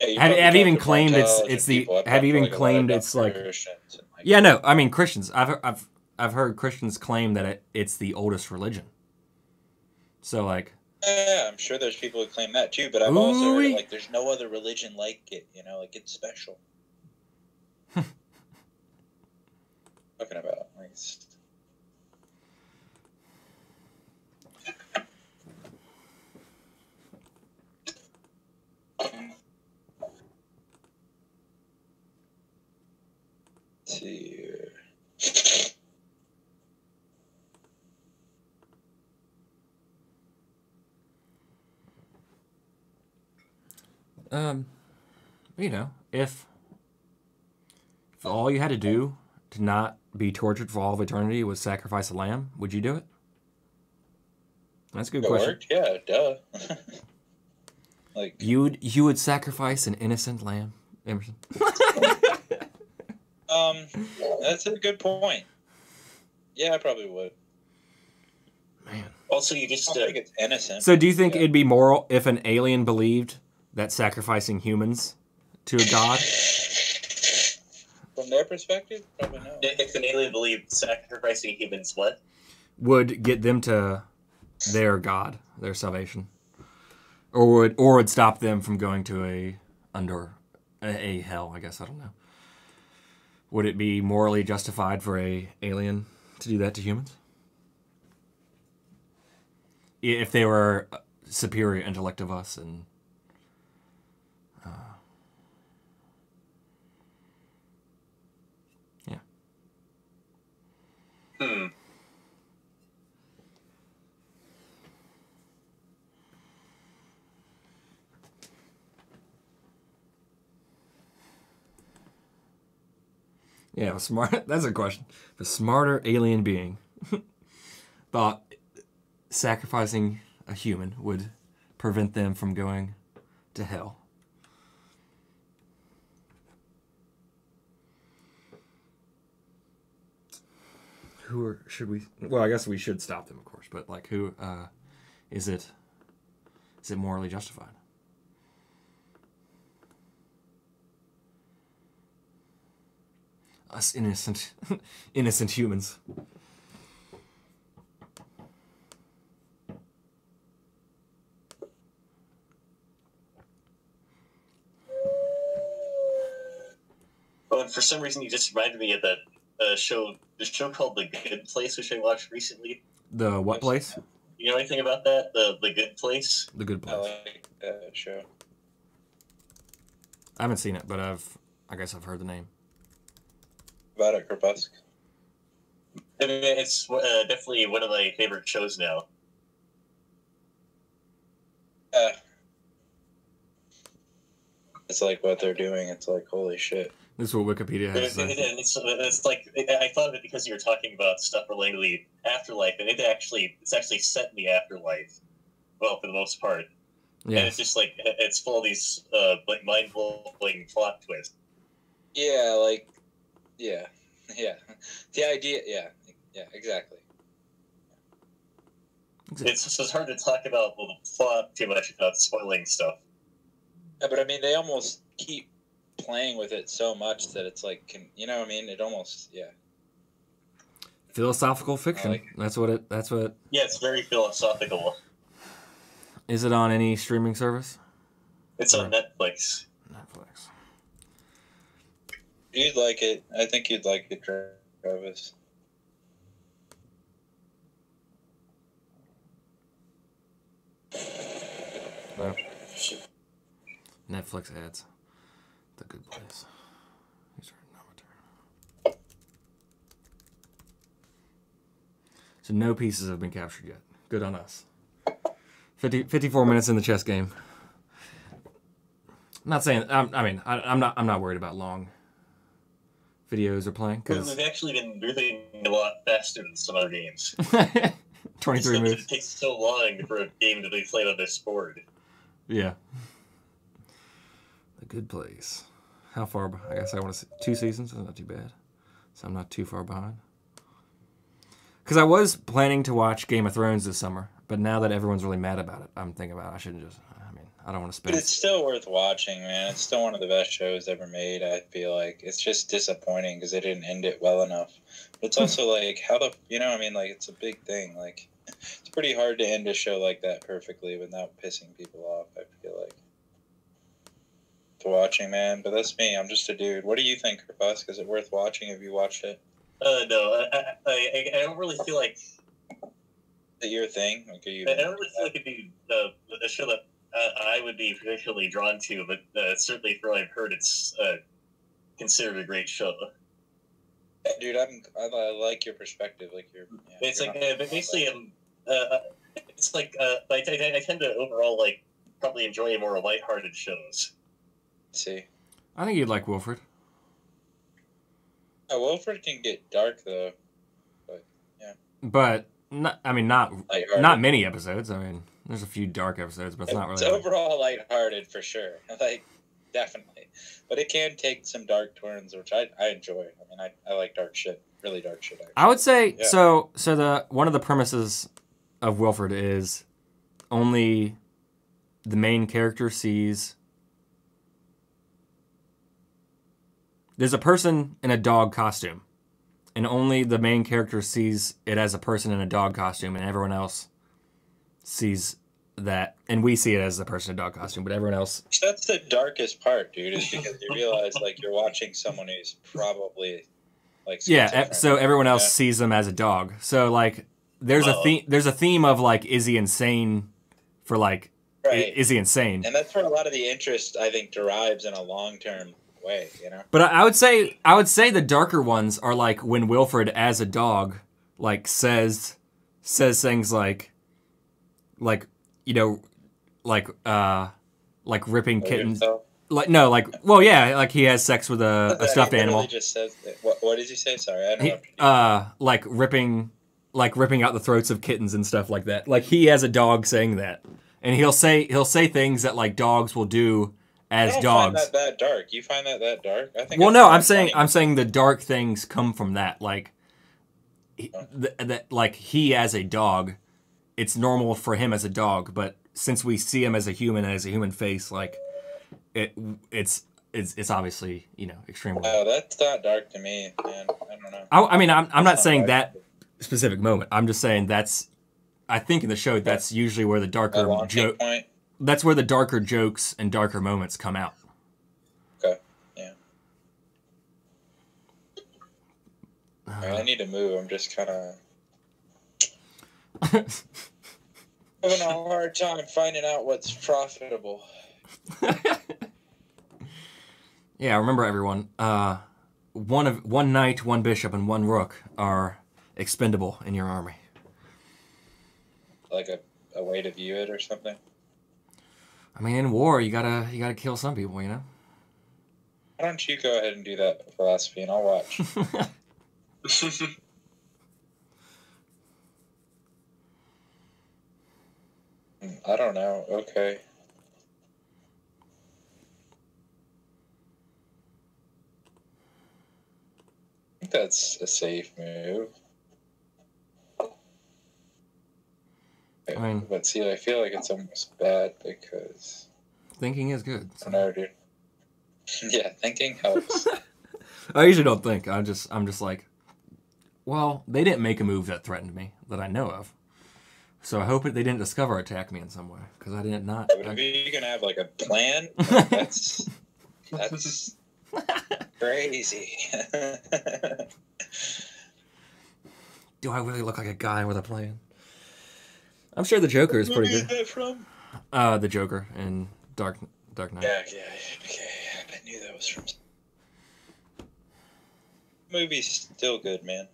Yeah, have, have even claimed it's- it's the- have even like, a lot of claimed it's, like- like, Yeah, no. I mean, Christians. I've I've I've heard Christians claim that it, it's the oldest religion. So like, Yeah, I'm sure there's people who claim that too, but I've also heard Ooh-wee. like there's no other religion like it. You know, like it's special. Talking about like, it's- Let's see here. Um, you know, if if all you had to do to not be tortured for all of eternity was sacrifice a lamb, would you do it? That's a good It question. worked? Yeah, duh. like You would you would sacrifice an innocent lamb, Emerson? Um, that's a good point. Yeah, I probably would. Man. Also, you just don't uh, think it's innocent. So do you think Yeah. it'd be moral if an alien believed that sacrificing humans to a god From their perspective, probably no. if an alien believed sacrificing humans, what? would get them to their god, their salvation, or would or would stop them from going to a under a, a hell? I guess I don't know. Would it be morally justified for a alien to do that to humans? If they were uh, superior intellect of us and Hmm. Yeah, smart. That's a question. A smarter alien being thought sacrificing a human would prevent them from going to hell. Who are, should we? Well, I guess we should stop them, of course. But like, who uh, is it? Is it morally justified? Us innocent, innocent humans. And for some reason, you just reminded me of that uh, show, the show called The Good Place, which I watched recently. The what place? You know anything about that? The The Good Place. The good I place. like that show. I haven't seen it, but I've. I guess I've heard the name. About it, Kerbusk. It's uh, definitely one of my favorite shows now. Yeah. It's like what they're doing. It's like holy shit. This is what Wikipedia has. to It's, say. it's, it's like I thought of it because you were talking about stuff relating to the afterlife, and it actually it's actually set in the afterlife. Well, for the most part, and Yeah. it's just like it's full of these uh, like mind blowing plot twists. Yeah, like, yeah, yeah. The idea, yeah, yeah, exactly. It's just it's hard to talk about the plot too much without spoiling stuff. Yeah, but I mean, they almost keep playing with it so much that it's like, can, you know, what I mean, it almost, yeah. Philosophical fiction. like it. that's what it. That's what. It, Yeah, it's very philosophical. is it on any streaming service? It's on Netflix. Netflix. You'd like it. I think you'd like it, Travis. No. Netflix ads. The good place. These are not. So no pieces have been captured yet. Good on us. 50, 54 minutes in the chess game. I'm not saying. I'm, I mean, I, I'm not. I'm not worried about long videos or playing Because we've actually been moving a lot faster than some other games. 23 It moves. takes so long for a game to be played on this board. Yeah. Good place. How far? I guess I want to see two seasons. That's not too bad. So I'm not too far behind. Because I was planning to watch Game of Thrones this summer, but now that everyone's really mad about it, I'm thinking about I shouldn't just. I mean, I don't want to spend. But it's still worth watching, man. It's still one of the best shows ever made. I feel like it's just disappointing because they didn't end it well enough. But it's hmm. also like how the you know I mean like it's a big thing. Like it's pretty hard to end a show like that perfectly without pissing people off. I feel like to watching, man. But that's me. I'm just a dude. What do you think, Kerfusk? Is it worth watching? Have you watched it? Uh, no, I, I, I, I don't really feel like Is it your thing? Like, are you? I don't really feel like it'd be uh, a show that uh, I would be particularly drawn to, but uh, certainly for what I've heard, it's uh, considered a great show. Dude, I'm. I, I like your perspective. Like you're. Yeah, It's like not- uh, but basically, um, uh, it's like uh, I, I, I tend to overall like probably enjoy more lighthearted shows. See. I think you'd like Wilfred. Oh, Wilfred can get dark though. But yeah. But not, I mean, not not many episodes. I mean, there's a few dark episodes, but it's not really. It's overall lighthearted for sure. Like definitely, but it can take some dark turns, which I, I enjoy. I mean, I, I like dark shit, really dark shit. Actually. I would say Yeah. so. So the one of the premises of Wilfred is only the main character sees. There's a person in a dog costume, and only the main character sees it as a person in a dog costume, and everyone else sees that, and we see it as the person in a dog costume, but everyone else. That's the darkest part, dude. Is because you realize like you're watching someone who's probably like Yeah, e- eh, so everyone else sees them as a dog. So like, there's a theme. There's a theme of like, is he insane? For like, right, is he insane? and that's where a lot of the interest I think derives in a long term way. You know. But I, would say I would say the darker ones are like when Wilfred as a dog like says says things like like you know like uh like ripping kittens like no like well yeah like he has sex with a, a stuffed animal Just says. What, what did you say? Sorry, I don't he, know. uh like ripping like ripping out the throats of kittens and stuff like that like he has a dog saying that and he'll say he'll say things that like dogs will do as dogs find that that dark. You find that that dark? I think. Well, no, I'm saying funny. I'm saying the dark things come from that. Like, he- oh. th- that like he as a dog, it's normal for him as a dog, but since we see him as a human as a human face, like it, it's it's it's obviously you know extremely. Oh, that's not dark to me, man. I don't know. I, I mean, I'm I'm not That's saying not that specific moment. I'm just saying that's. I think in the show that's usually where the darker joke. point. That's where the darker jokes and darker moments come out. Okay. Yeah. Uh, right, I need to move. I'm just kind of having a hard time finding out what's profitable. Yeah, remember everyone. Uh, one of one knight, one bishop, and one rook are expendable in your army. Like a, a way to view it or something. I mean, in war, you gotta you gotta kill some people, you know. Why don't you go ahead and do that philosophy and I'll watch? I don't know. Okay. I think that's a safe move. I mean- but see, I feel like it's almost bad because Thinking is good. I don't dude. yeah, thinking helps. I usually don't think. I'm just I'm just like, well, they didn't make a move that threatened me that I know of. So I hope it, they didn't discover attack me in some way because I didn't not. but if you're gonna have like a plan, like, that's that's crazy. Do I really look like a guy with a plan? I'm sure the Joker is pretty Where good. that from? Uh, the Joker in Dark Dark Knight. Yeah, yeah, okay. I knew that was from. Movie's still good, man.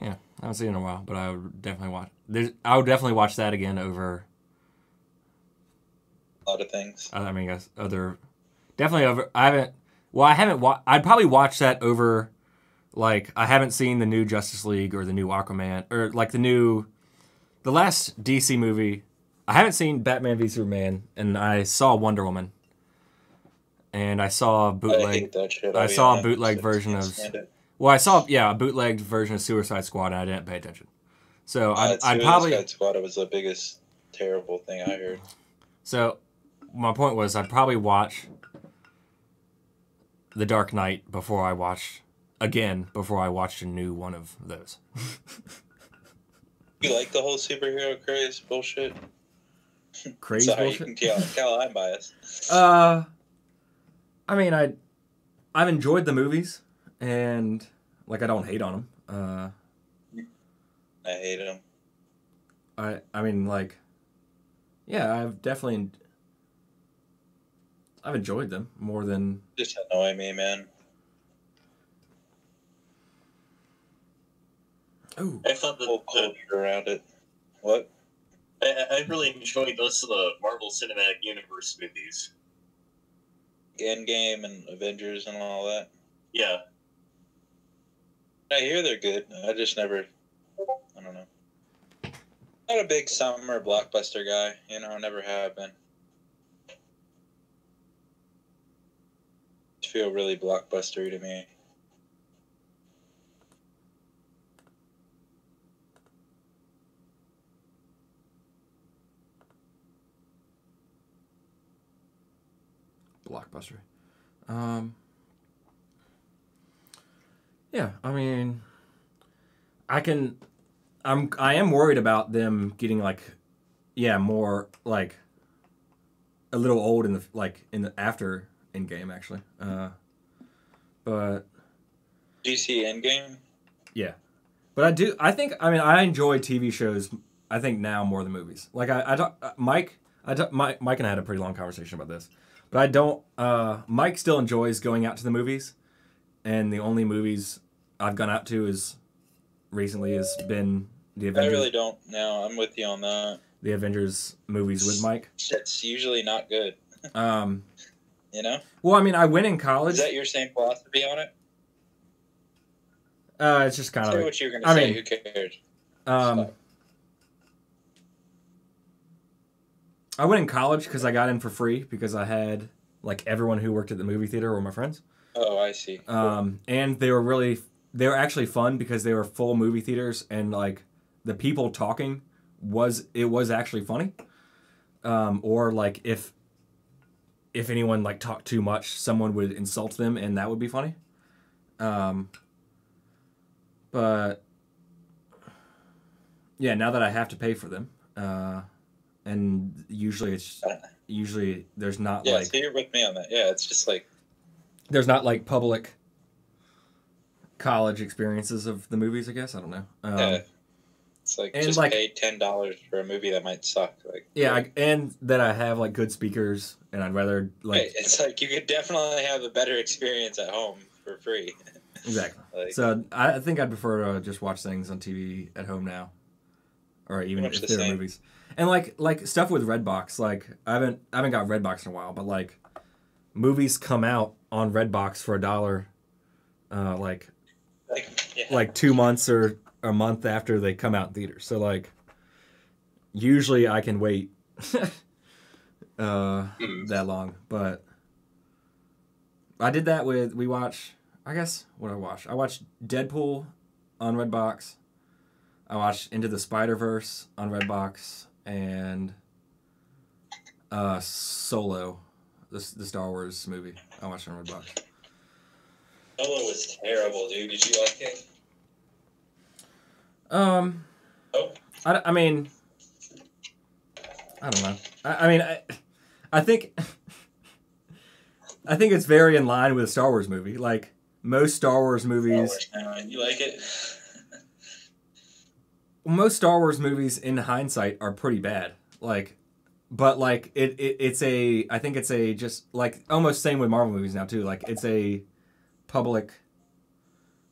Yeah, I haven't seen it in a while, but I would definitely watch. There's, I would definitely watch that again over. A lot of things. I mean, I guess other, definitely over. I haven't. Well, I haven't. Wa- I'd probably watch that over. Like I haven't seen the new Justice League or the new Aquaman or like the new, the last DC movie. I haven't seen Batman v Superman, and I saw Wonder Woman. And I saw a I bootleg. hate that shit. I I'll saw a bootleg version of- Well, I saw yeah a bootlegged version of Suicide Squad, and I didn't pay attention. So Uh, I'd, I'd Suicide Squad was the biggest terrible thing I heard. so my point was I'd probably watch The Dark Knight before I watch again before I watched a new one of those. You like the whole superhero craze bullshit? Crazy Sorry, bullshit. you can tell, tell I'm biased. Uh, I mean, I I've enjoyed the movies, and like I don't hate on them. Uh, I hate them. I I mean, like, yeah, I've definitely I've enjoyed them more than Just annoy me, man. Oh I thought the Whole culture around it. What? I, I I really enjoyed most of the Marvel Cinematic Universe movies. Endgame and Avengers and all that. Yeah, I hear they're good. I just never. I don't know. Not a big summer blockbuster guy. You know, never have been. Just feel really blockbustery to me. Blockbuster. Um, yeah, I mean, I can. I'm I am worried about them getting like, yeah, more like a little old in the like in the after in game actually. Uh, but DC Endgame. Yeah, but I do I think I mean I enjoy TV shows. I think now more than movies. Like I I talk, uh, Mike I talk, Mike Mike and I had a pretty long conversation about this. But I don't. Uh, Mike still enjoys going out to the movies, and the only movies I've gone out to is recently has been the Avengers. I really don't. No, I'm with you on that. The Avengers movies with Mike. It's usually not good. Um, You know? well, I mean, I went in college. Is that your same philosophy on it? Uh, it's just kind Say of. what you're gonna I say. mean, Who cares? Um, I went in college because I got in for free because I had like everyone who worked at the movie theater were my friends. Oh, I see. Um, and they were really they were actually fun because they were full movie theaters and like the people talking was it was actually funny. Um, or like if if anyone like talked too much, someone would insult them and that would be funny. Um, but yeah, now that I have to pay for them, uh, and usually it's usually there's not yeah, like so you're with me on that. Yeah, it's just like there's not like public college experiences of the movies. I guess I don't know. Um, yeah, it's like and just like- pay ten dollars for a movie that might suck. Like yeah, I, and that I have like good speakers, and I'd rather like Right, it's like you could definitely have a better experience at home for free. exactly. Like, So I I think I'd prefer to just watch things on TV at home now, or even if the they're same. movies. And like like stuff with Redbox, like I haven't I haven't got Redbox in a while, but like movies come out on Redbox for a dollar, uh, like like, yeah. like two months or a month after they come out in theaters. So like usually I can wait uh Hmm. that long. But I did that with we watch. I guess what I watch? I watched Deadpool on Redbox. I watched Into the Spider Verse on Redbox and uh Solo, the the Star Wars movie. I watched on Redbox. Solo was terrible, dude. Did you like it? Um, Oh. I, I mean, I don't know. I, I mean, I, I think, I think it's very in line with a Star Wars movie. Like most Star Wars movies, Uh, you like it? Most Star Wars movies in hindsight are pretty bad. Like, but like it, it it's a, I think it's a just like almost same with Marvel movies now too. Like it's a public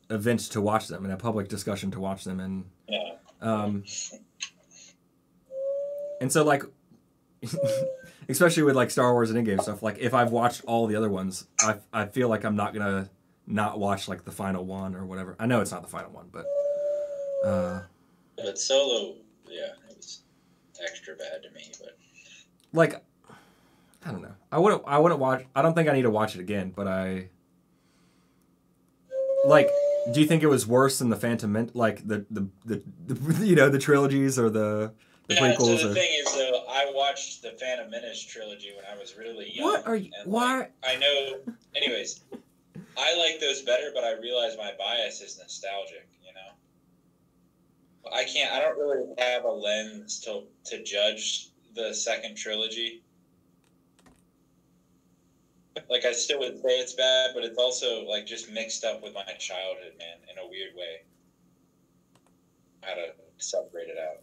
event to watch them and a public discussion to watch them and Yeah. Um, and so like, especially with like Star Wars and Endgame stuff, like if I've watched all the other ones, I I feel like I'm not gonna not watch like the final one or whatever. I know it's not the final one, but uh, But Solo, yeah, it was extra bad to me. But like I don't know. I wouldn't I wouldn't watch. I don't think I need to watch it again, but I like Do you think it was worse than the Phantom Men- like the the, the the you know the trilogies or the the yeah, so the or... thing is, though, I watched the Phantom Menace trilogy when I was really young. What are you- why- like, I know. Anyways, I like those better, but I realize my bias is nostalgic. You know, I can't. I don't really have a lens to to judge the second trilogy. Like I still would say it's bad, but it's also like just mixed up with my childhood, man, in a weird way. How to separate it out.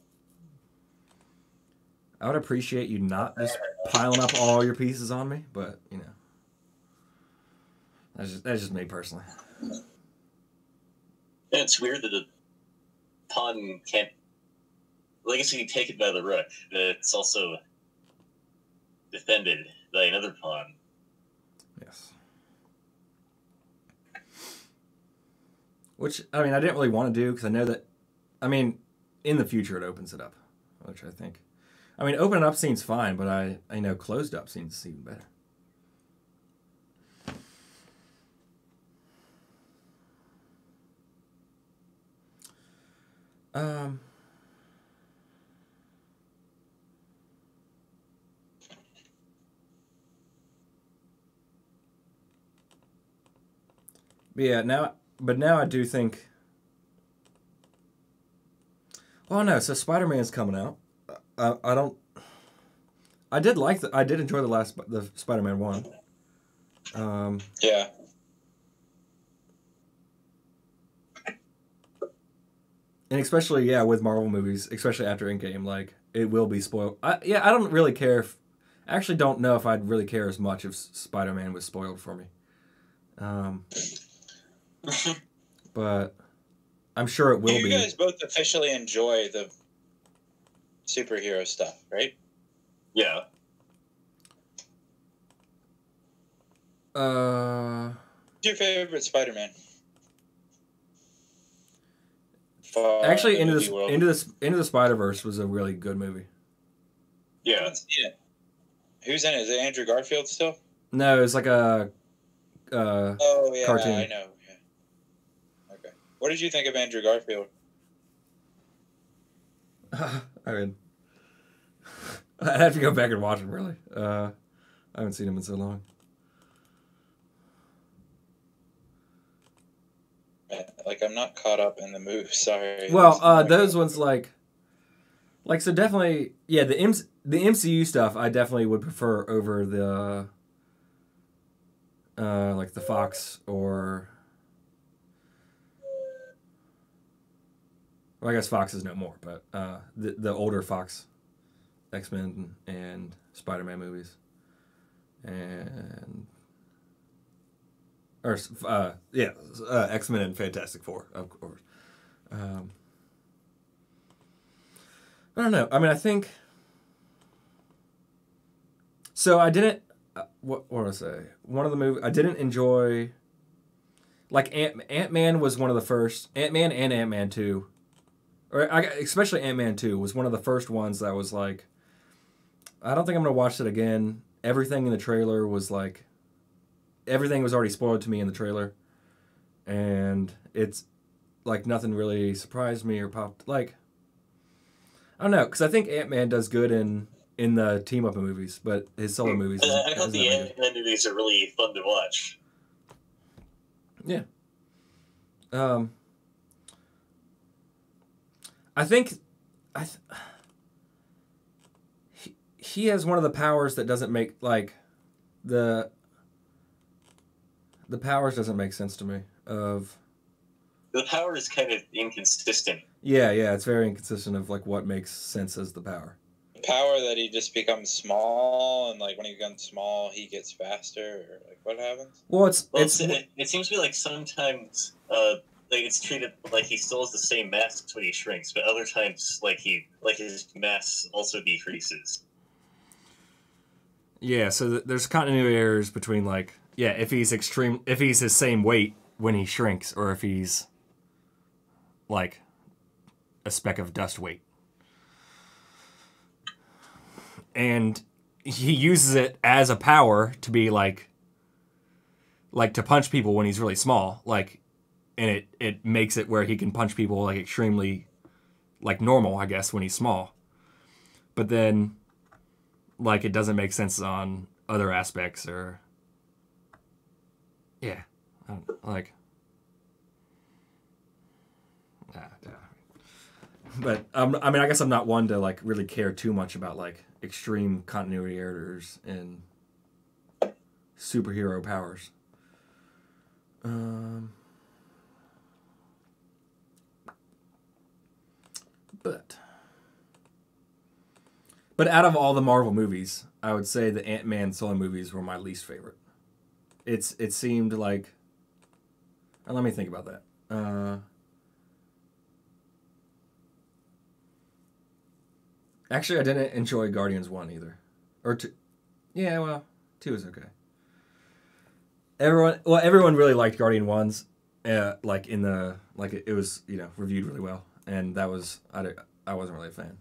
I would appreciate you not just piling up all your pieces on me, but you know, that's just that's just me personally. And it's weird that a pun can't. You can take it by the rook, but it's also defended by another pawn. Yes. Which I mean, I didn't really want to do because I know that, I mean, in the future it opens it up, which I think, I mean, open up seems fine, but I I know closed up seems even better. Um. Yeah, now, but now I do think. Well, no. So Spider Man's coming out. I, I don't. I did like the. I did enjoy the last the Spider Man one. Um, Yeah. And especially yeah with Marvel movies, especially after Endgame, like it will be spoiled. I, yeah, I don't really care if. I actually don't know if I'd really care as much if Spider Man was spoiled for me. Um, but I'm sure it will you be. You guys both officially enjoy the superhero stuff, right? Yeah. Uh, What's your favorite Spider-Man? Actually, into movie the world. into the into the Spider Verse was a really good movie. I Yeah. haven't seen it. Who's in it? Is it Andrew Garfield still? No, it's like a. Uh, Oh yeah, Cartoon. I know. Yeah. Okay. What did you think of Andrew Garfield? I mean, I'd have to go back and watch him. Really, uh, I haven't seen him in so long. Like I'm not caught up in the move. Sorry. Well, uh, those ones like, like so definitely, yeah. The M- the MCU stuff I definitely would prefer over the, uh, like the Fox or, well, I guess Fox is no more, but uh, the the older Fox, X Men and Spider Man movies, and. Or uh, yeah, uh, X Men and Fantastic Four, of course. Um, I don't know. I mean, I think. So I didn't. Uh, what what did I say? One of the movies I didn't enjoy. Like Ant Ant Man was one of the first Ant Man and Ant Man two, or I, especially Ant Man two was one of the first ones that was like. I don't think I'm gonna watch it again. Everything in the trailer was like. Everything was already spoiled to me in the trailer, and it's like nothing really surprised me or popped like I don't know because I think Ant Man does good in in the team up movies, but his solo movies. I, thought the. Ant-Man movies are really fun to watch. Yeah. Um, I think I th- he, he has one of the powers that doesn't make like the the powers doesn't make sense to me of The power is kind of inconsistent. yeah yeah it's very inconsistent of like what makes sense as the power The power that he just becomes small, and like when he becomes small, he gets faster, or like what happens? well it's Well, it's it's, it, it seems to be like sometimes uh, like it's treated like he still has the same mass when he shrinks, but other times like he like his mass also decreases. Yeah, so th- there's continuity errors between like yeah, if he's extreme, if he's his same weight when he shrinks, or if he's like a speck of dust weight, and he uses it as a power to be like like to punch people when he's really small, like and it it makes it where he can punch people like extremely like normal, I guess, when he's small. But then like it doesn't make sense on other aspects or yeah, don't- like ah, yeah. But um, I mean, I guess I'm not one to like really care too much about like extreme continuity errors and superhero powers. Um, but but out of all the Marvel movies, I would say the Ant Man solo movies were my least favorite. It's it seemed like. uh, let me think about that. Uh, actually, I didn't enjoy Guardians one either, or two. Yeah, well, two is okay. Everyone, well, everyone really liked Guardian ones, uh, like in the like it, it was you know reviewed really well, and that was I I wasn't really a fan.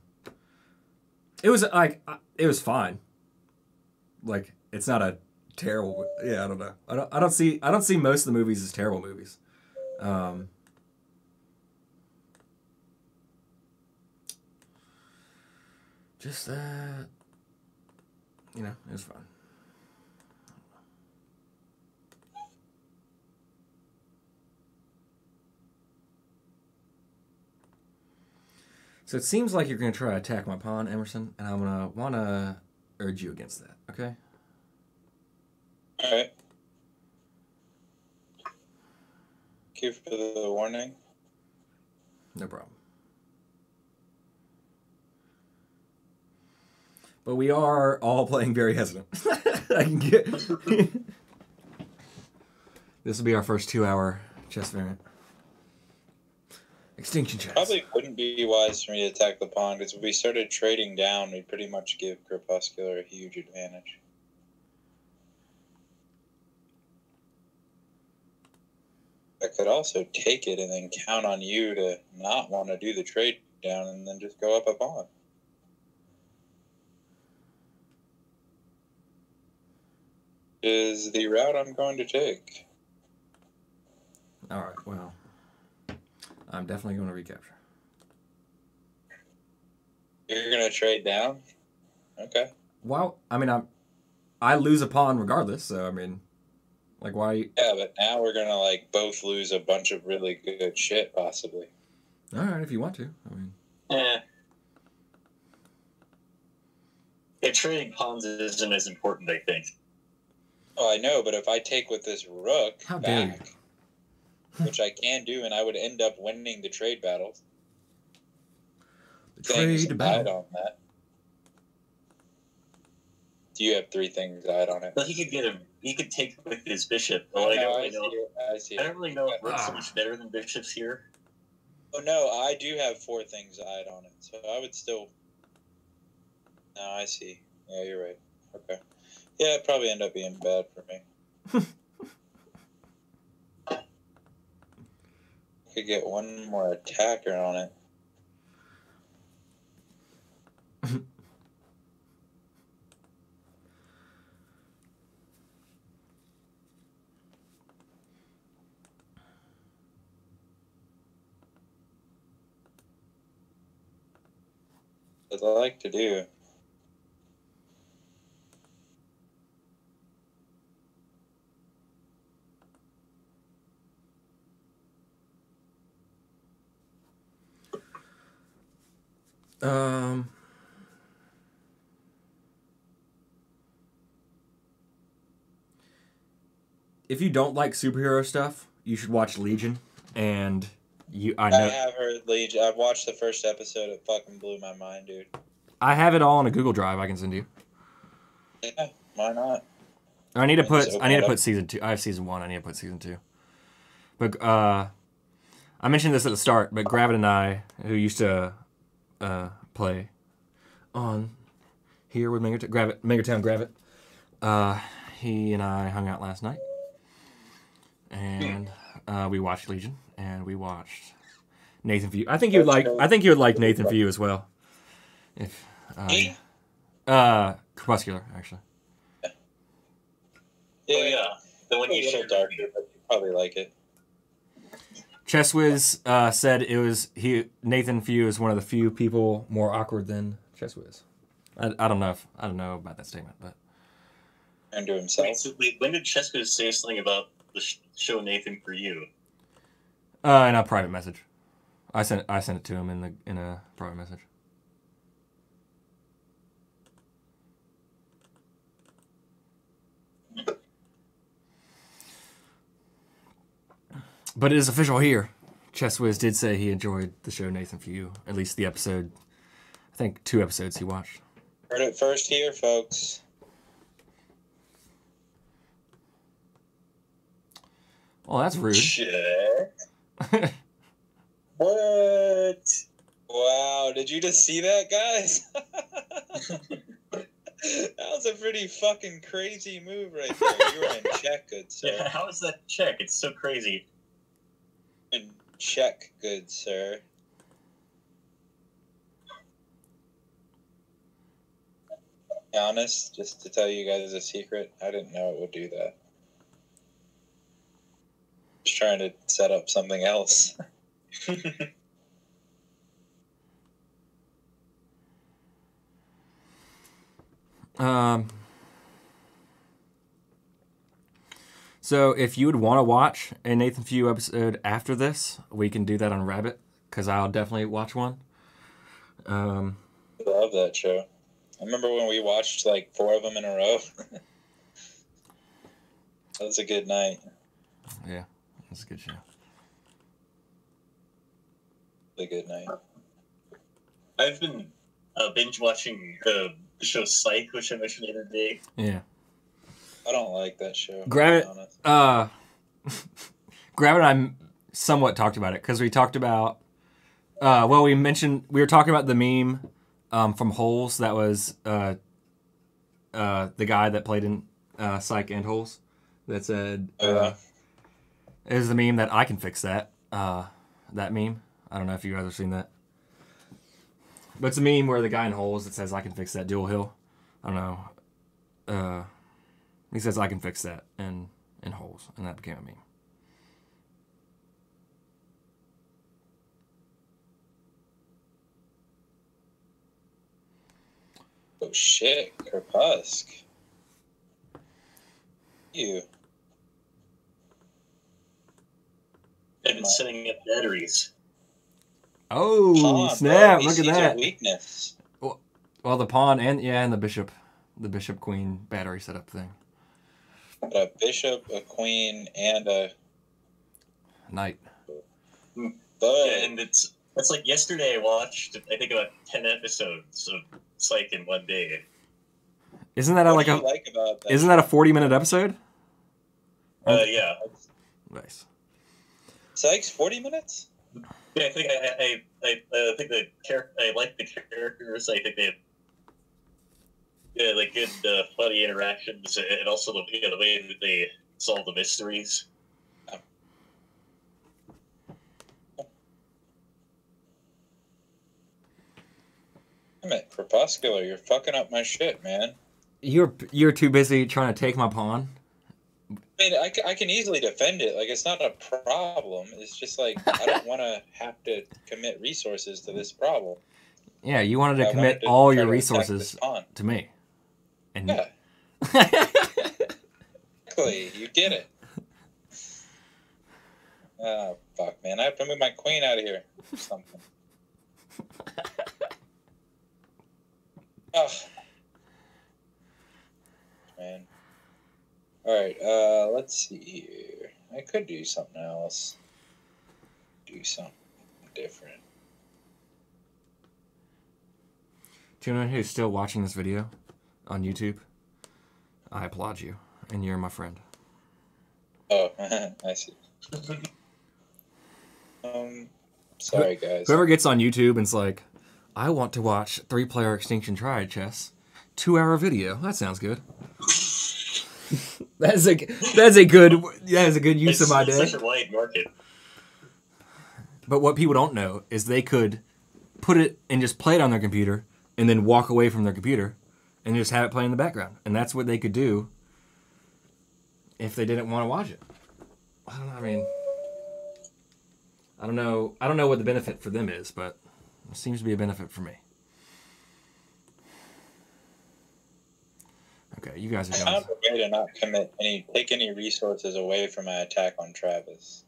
It was like it was fine. Like it's not a terrible. Yeah, I don't know. I don't. I don't see. I don't see most of the movies as terrible movies. Um, just that. You know, it was fun. So it seems like you're going to try to attack my pawn, Emerson, and I'm going to want to urge you against that, okay? All right. Thank you for the warning. No problem. But we are all playing very hesitant. I can get. this will be our first two-hour chess variant. Extinction chess. Probably wouldn't be wise for me to attack the pawn because if we started trading down, we'd pretty much give Crepuscular a huge advantage. I could also take it and then count on you to not want to do the trade down and then just go up a pawn. Is the route I'm going to take. All right. Well, I'm definitely going to recapture. You're going to trade down? Okay. Well, I mean, I'm. I lose a pawn regardless. So I mean, like, why? Yeah, but now we're gonna like both lose a bunch of really good shit, possibly. All right, if you want to. I mean, Eh. Yeah, trading pawns isn't as important, I think. Oh, I know, but if I take with this rook How back, which I can do, and I would end up winning the trade battles. the Things trade died battle. on that. Do you have three things died on it? But he could get him. He could take with his bishop. Well, Oh, I no, don't I really see know. I see I don't really know if rook's so Ah. much better than bishops here. Oh no, I do have four things died on it, so I would still. No, I see. Yeah, you're right. Okay. Yeah, it'd probably end up being bad for me. Could get one more attacker on it. I'd like to do. Um. If you don't like superhero stuff, you should watch Legion. And you, I know. I have heard Legion. I've watched the first episode. It fucking blew my mind, dude. I have it all on a Google Drive. I can send you. Yeah, why not? I need to put. open I need to put season two. I have season one. I need to put season two. But uh, I mentioned this at the start. But Gravit and I, who used to uh, play on here with Mango Town, Gravit, Mango Town Gravit, uh, he and I hung out last night, and uh, we watched Legion, and we watched Nathan for you. I think you would like. I think you would like Nathan for you as well. If uh, uh, Crepuscular actually. Oh yeah, the one you little shared. darker, but you probably like it. Chess Wiz uh, said it was he Nathan Few is one of the few people more awkward than Chess Wiz. I, I don't know if I don't know about that statement, but And to Wait, himself. so wait, when did Cheska say something about the sh- show Nathan for you? Uh, in a private message, I sent I sent it to him in the in a private message. But it is official here. Chess Wiz did say he enjoyed the show Nathan for You, at least the episode. I think two episodes he watched. Heard it first here, folks. Well, that's rude. Check. What? Wow, did you just see that, guys? that was a pretty fucking crazy move right there. You were in check, good sir. Yeah, how is that check? It's so crazy. In check, good sir. Honest, just to tell you guys a secret, I didn't know it would do that. Just trying to set up something else. Um, so if you would want to watch a Nathan Few episode after this, we can do that on Rabbit because I'll definitely watch one. Um, love that show. I remember when we watched like four of them in a row. that was a good night. yeah, that's a good show. A good night. I've been uh, binge watching uh, the show Psych, which I mentioned the other day. Yeah. I don't like that show. Grab it. Uh, Grab and I m- somewhat talked about it because we talked about. Uh, well, we mentioned we were talking about the meme um, from Holes that was uh, uh, the guy that played in uh, Psych and Holes that said uh, Was the meme that I can fix that. Uh, that meme. I don't know if you guys have seen that. But it's a meme where the guy in Holes that says I can fix that dual hill. I don't know. Uh, he says I can fix that in in Holes, and that became a meme. oh shit, Kerpusk. You. I've been setting up batteries. Oh Pawn, snap! bro. Look at that. weakness. Well, the pawn and yeah, and the bishop, the bishop queen battery setup thing. A bishop, a queen, and a Knight. bud. Yeah, and it's it's like yesterday I watched I think about ten episodes of Psych in one day. Isn't that a, like do a? you like about that? Isn't that a forty minute episode? Uh, yeah, Nice. Psych's forty minutes? yeah. I think I I I, I think the char- I like the characters. I think they have yeah, like good uh, funny interactions, and also the yeah, the way that they solve the mysteries. Damn it, Crepuscular, you're fucking up my shit, man. You're you're too busy trying to take my pawn. I mean, I, I can easily defend it. Like, it's not a problem. It's just like, I don't want to have to commit resources to this problem. Yeah, you wanted to I wanted commit to all your to resources to me. And Yeah, exactly. You get it. Oh, fuck, man. I have to move my queen out of here. or Something. Oh. Man. Alright, uh, let's see here. I could do something else. Do something different. to anyone who's still watching this video on YouTube, I applaud you, and you're my friend. Oh, I see. Um, sorry, guys. Whoever gets on YouTube and's like, I want to watch three player Extinction Triad chess, two hour video. That sounds good. that's a that's a good that is a good use it's, of my it's day. such a wide market. But what people don't know is they could put it and just play it on their computer and then walk away from their computer and just have it play in the background. And that's what they could do if they didn't want to watch it. I don't know. I mean, I don't know. I don't know what the benefit for them is, but it seems to be a benefit for me. Okay, you guys are going. found a way to not commit any, take any resources away from my attack on Travis.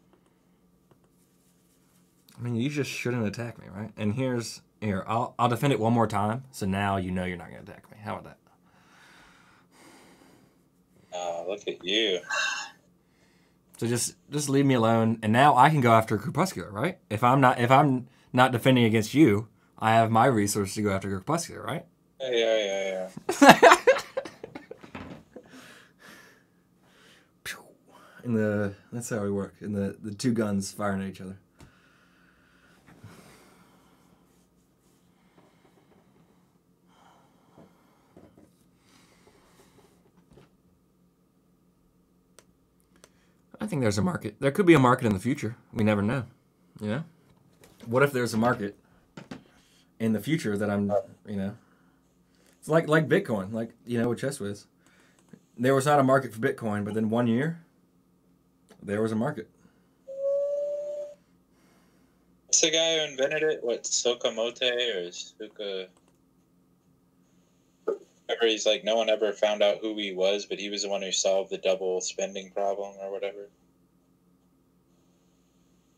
I mean, you just shouldn't attack me, right? And here's here. I'll I'll defend it one more time, so now you know you're not gonna attack me. How about that? Oh, look at you. So just just leave me alone, and now I can go after Crepuscular, right? If I'm not if I'm not defending against you, I have my resources to go after Crepuscular, right? Yeah, yeah, yeah, In the that's how we work. In the the two guns firing at each other. I think there's a market. There could be a market in the future. We never know. You know? What if there's a market in the future that I'm, you know? It's like like Bitcoin, like you know with ChessWiz. There was not a market for Bitcoin, but then one year there was a market. What's the guy who invented it? What, Sokamote or Suka? Whatever, he's like, no one ever found out who he was, but he was the one who solved the double spending problem or whatever.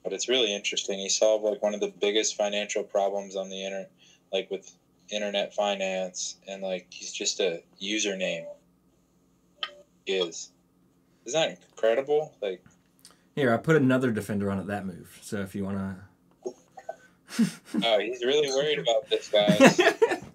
But it's really interesting. He solved like one of the biggest financial problems on the internet, like with internet finance, and like he's just a username. He is. Isn't that incredible? Like, Here, I put another defender on it that move. So if you wanna oh, he's really worried about this, guys.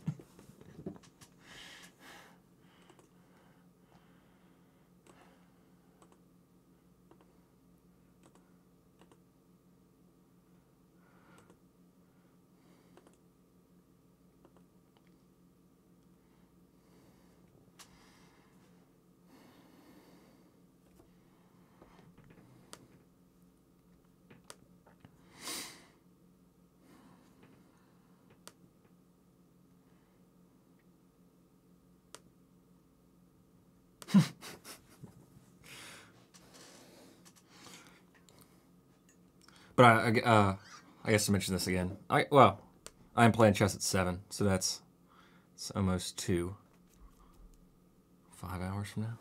But I, I, uh, I guess to mention this again. I well, I'm playing chess at seven, so that's it's almost two. Five hours from now.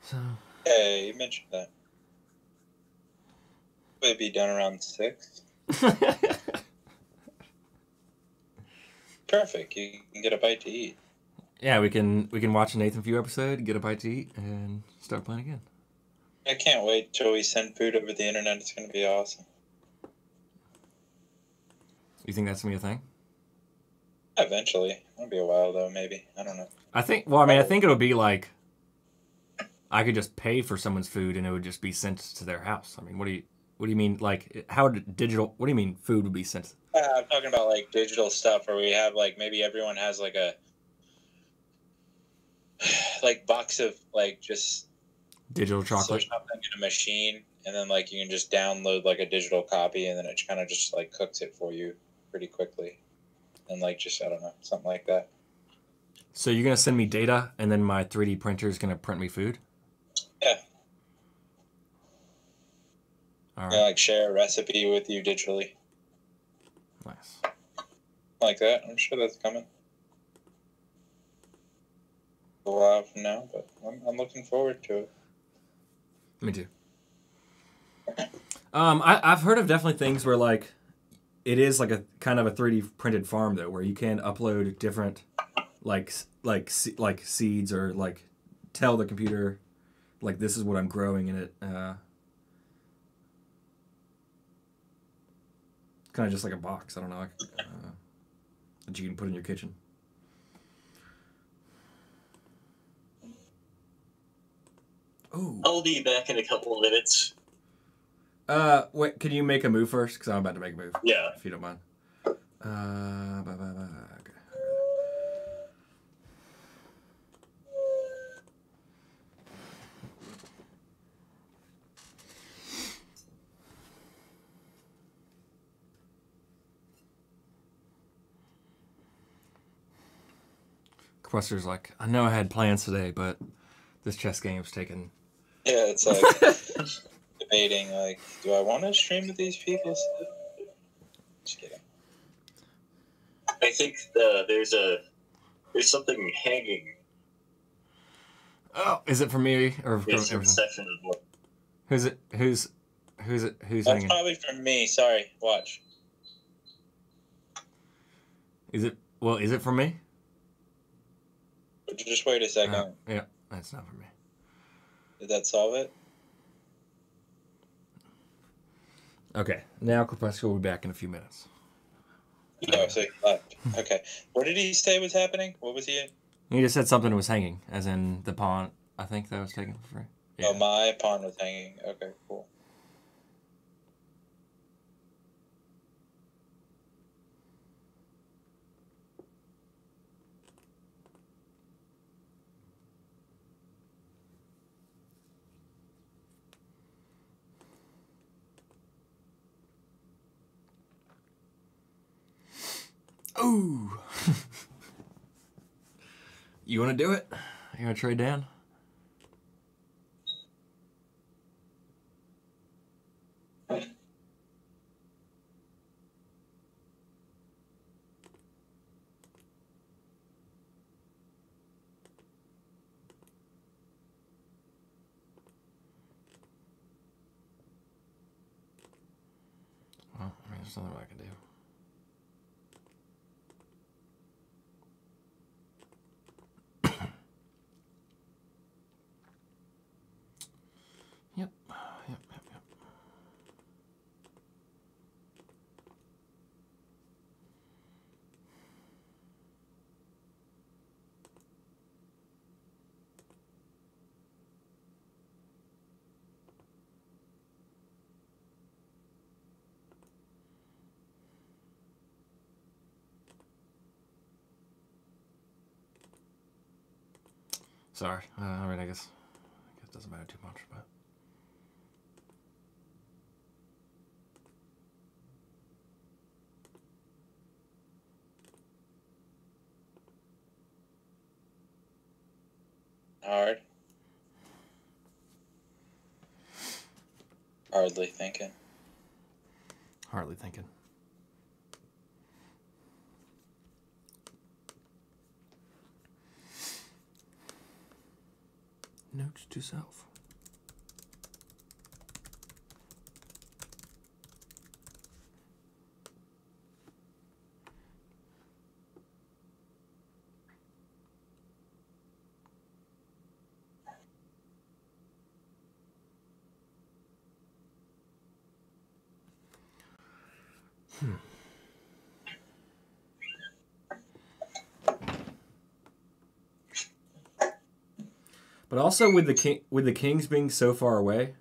So Hey, you mentioned that. Would be done around six. Perfect. You can get a bite to eat. yeah, we can we can watch a Nathan Few episode, get a bite to eat, and start playing again. I can't wait till we send food over the internet. It's going to be awesome. You think that's gonna be a thing? Eventually. It'll be a while though. Maybe. I don't know. I think. Well, I mean, I think it'll be like I could just pay for someone's food and it would just be sent to their house. I mean, what do you what do you mean? Like, how digital? What do you mean food would be sent? Uh, I'm talking about like digital stuff where we have like maybe everyone has like a like box of like just Digital chocolate. so something in a machine, and then like you can just download like a digital copy, and then it kind of just like cooks it for you pretty quickly, and like just I don't know something like that. So you're gonna send me data, and then my 3D printer is gonna print me food. Yeah. All Yeah, like share a recipe with you digitally, Nice. like that. I'm sure that's coming. A while from now, but I'm, I'm looking forward to it. Me too. Um, I, I've heard of definitely things where like it is like a kind of a 3D printed farm though, where you can upload different like like like seeds or like tell the computer like this is what I'm growing in it. Uh, kind of just like a box. I don't know like, uh, that you can put in your kitchen. Oh. I'll be back in a couple of minutes. Uh, wait. Can you make a move first? Because I'm about to make a move. Yeah. If you don't mind. Uh, blah, blah, blah. Okay. Quester's like, I know I had plans today, but this chess game's taking Yeah, it's like debating like, do I want to stream with these people? Just kidding. I think uh, there's a there's something hanging Oh, is it for me or for in everyone? section of what Who's it? Who's who's it? Who's That's hanging? probably for me. Sorry. Watch. Is it? Well, is it for me? Just wait a second. Oh, yeah, that's not for me. Did that solve it? Okay, now Corpuscle will be back in a few minutes. Oh, so he left. Okay. What did he say was happening? What was he? He just said something was hanging, as in the pawn. I think that was taken for free. Oh, my pawn was hanging. Okay, cool. Ooh. you want to do it? You want to trade down? Well, there's nothing I can do. Sorry. Uh, I mean, I guess, I guess it doesn't matter too much, but. Hard. Hardly thinking. Hardly thinking. Notes to self. But also with the king, with the kings being so far away.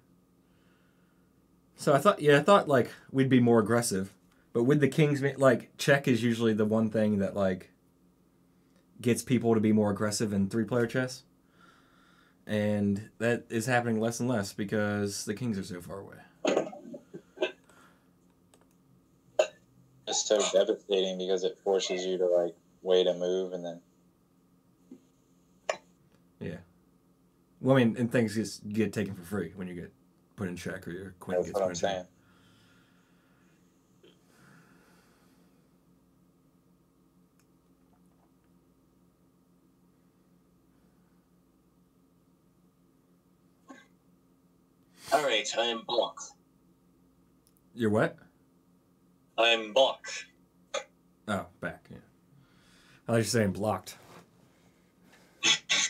So I thought, yeah, I thought like we'd be more aggressive, but with the kings, like check is usually the one thing that like gets people to be more aggressive in three player chess, and that is happening less and less because the kings are so far away. It's so devastating because it forces you to like wait a move and then Well, I mean, and things just get taken for free when you get put in check or your queen that's gets what put I'm in check. All right, I am blocked. You're what? I'm blocked. Oh, back. Yeah. I thought you saying blocked.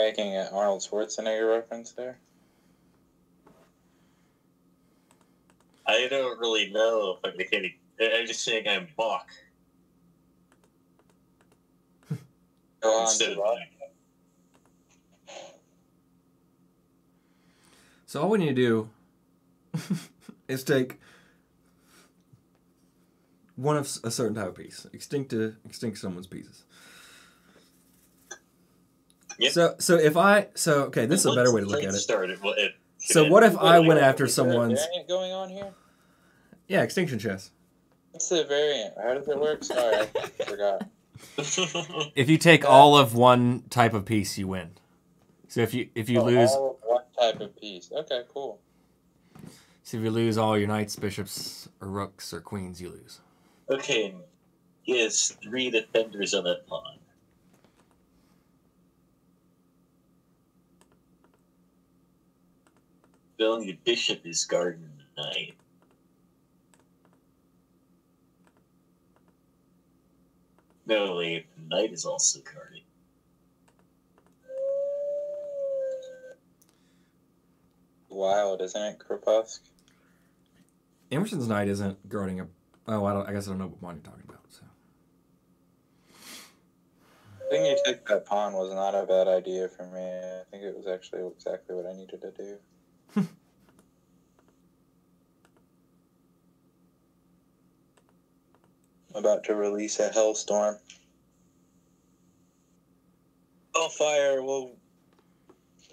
Making an Arnold Schwarzenegger reference there. I don't really know if I'm getting. I'm just saying I'm Bach Go on, instead of Bach. So all we need to do is take one of a certain type of piece, extinct to extinct someone's pieces. Yep. So so if I so okay, this is a better way to look at it. Start it. Well, it- So what if I went after Is someone's variant going on here? yeah extinction chess? What's the variant? How does it work? Sorry, I forgot. If you take all of one type of piece, you win. So if you if you Oh, lose all of one type of piece. Okay, cool. So if you lose all your knights, bishops, or rooks, or queens, you lose. Okay, he has three defenders on that pawn. The only bishop is guarding the knight. No, wait, the knight is also guarding. Wild, isn't it, Kroposk? Emerson's knight isn't guarding a. Oh, I don't. I guess I don't know what pawn you're talking about. So I think you took that pawn was not a bad idea for me. I think it was actually exactly what I needed to do. About to release a hellstorm. Hellfire will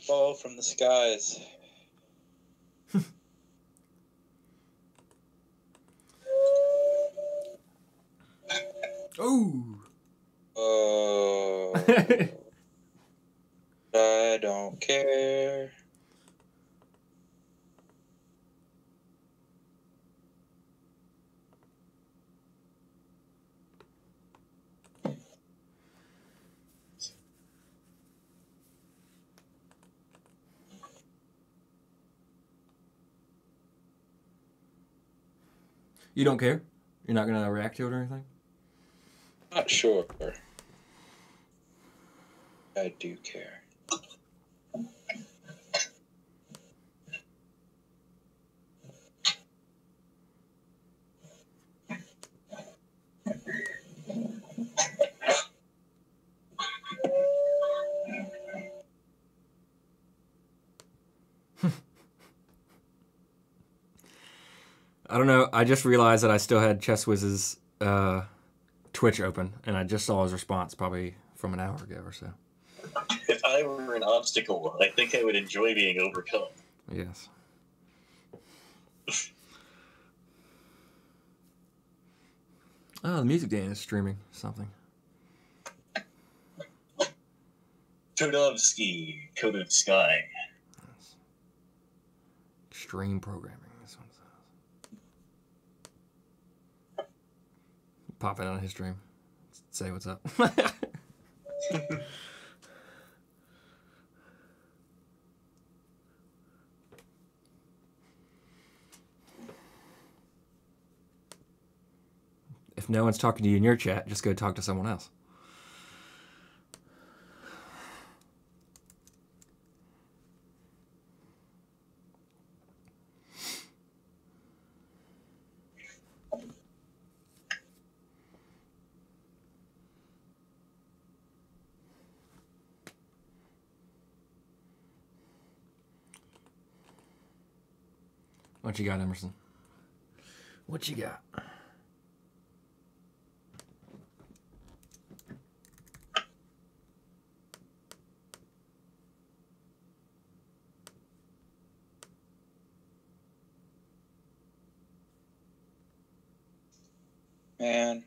fall from the skies. oh. Oh, I don't care. You don't care? You're not gonna react to it or anything? Not sure. I do care. I don't know. I just realized that I still had Chess Whiz's uh, Twitch open, and I just saw his response probably from an hour ago or so. If I were an obstacle, I think I would enjoy being overcome. Yes. Oh, the music Dan is streaming something. Todovsky, Code of Sky. Extreme programming. This one says. Pop it on his stream. Say what's up. if no one's talking to you in your chat, just go talk to someone else. What you got, Emerson? What you got? Man.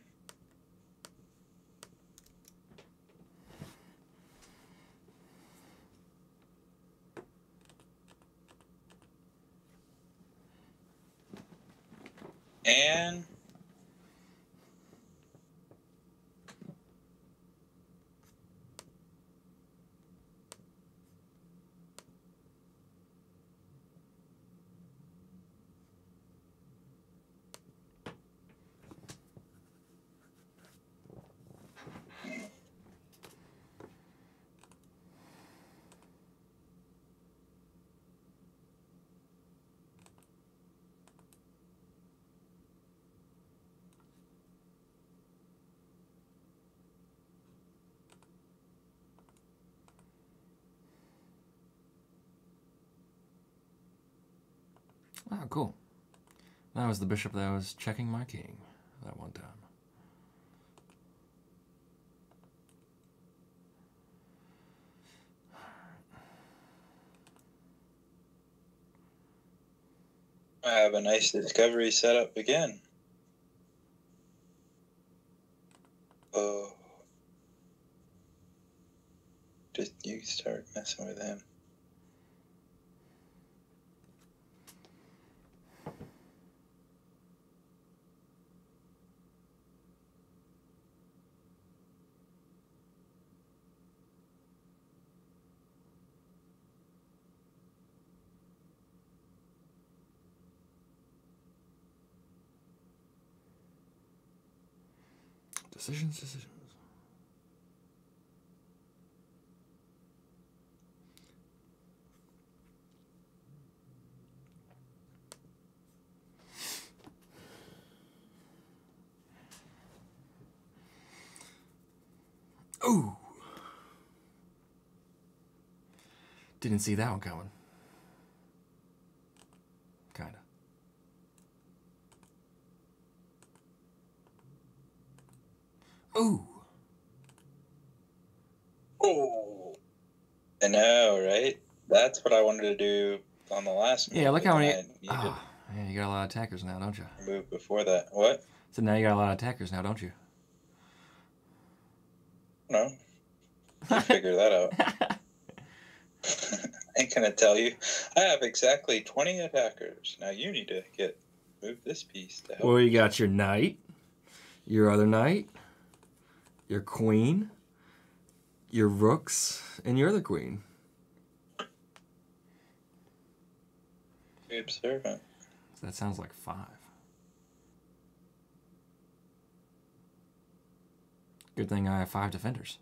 And Oh, cool. That was the bishop that was checking my king that one time. I have a nice discovery set up again. Oh. Just you start messing with him. Decisions, decisions. Ooh. Didn't see that one coming. Ooh. Oh. I know, right? That's what I wanted to do on the last Yeah, look how many. I needed Ah, yeah, you got a lot of attackers now, don't you? move before that. What? So now you got a lot of attackers now, don't you? No. You figure that out. I ain't gonna tell you. I have exactly 20 attackers. Now you need to get move this piece to help. well, you got your knight, your other knight, your queen, your rooks, and your other queen. be observant. So that sounds like five. Good thing I have five defenders.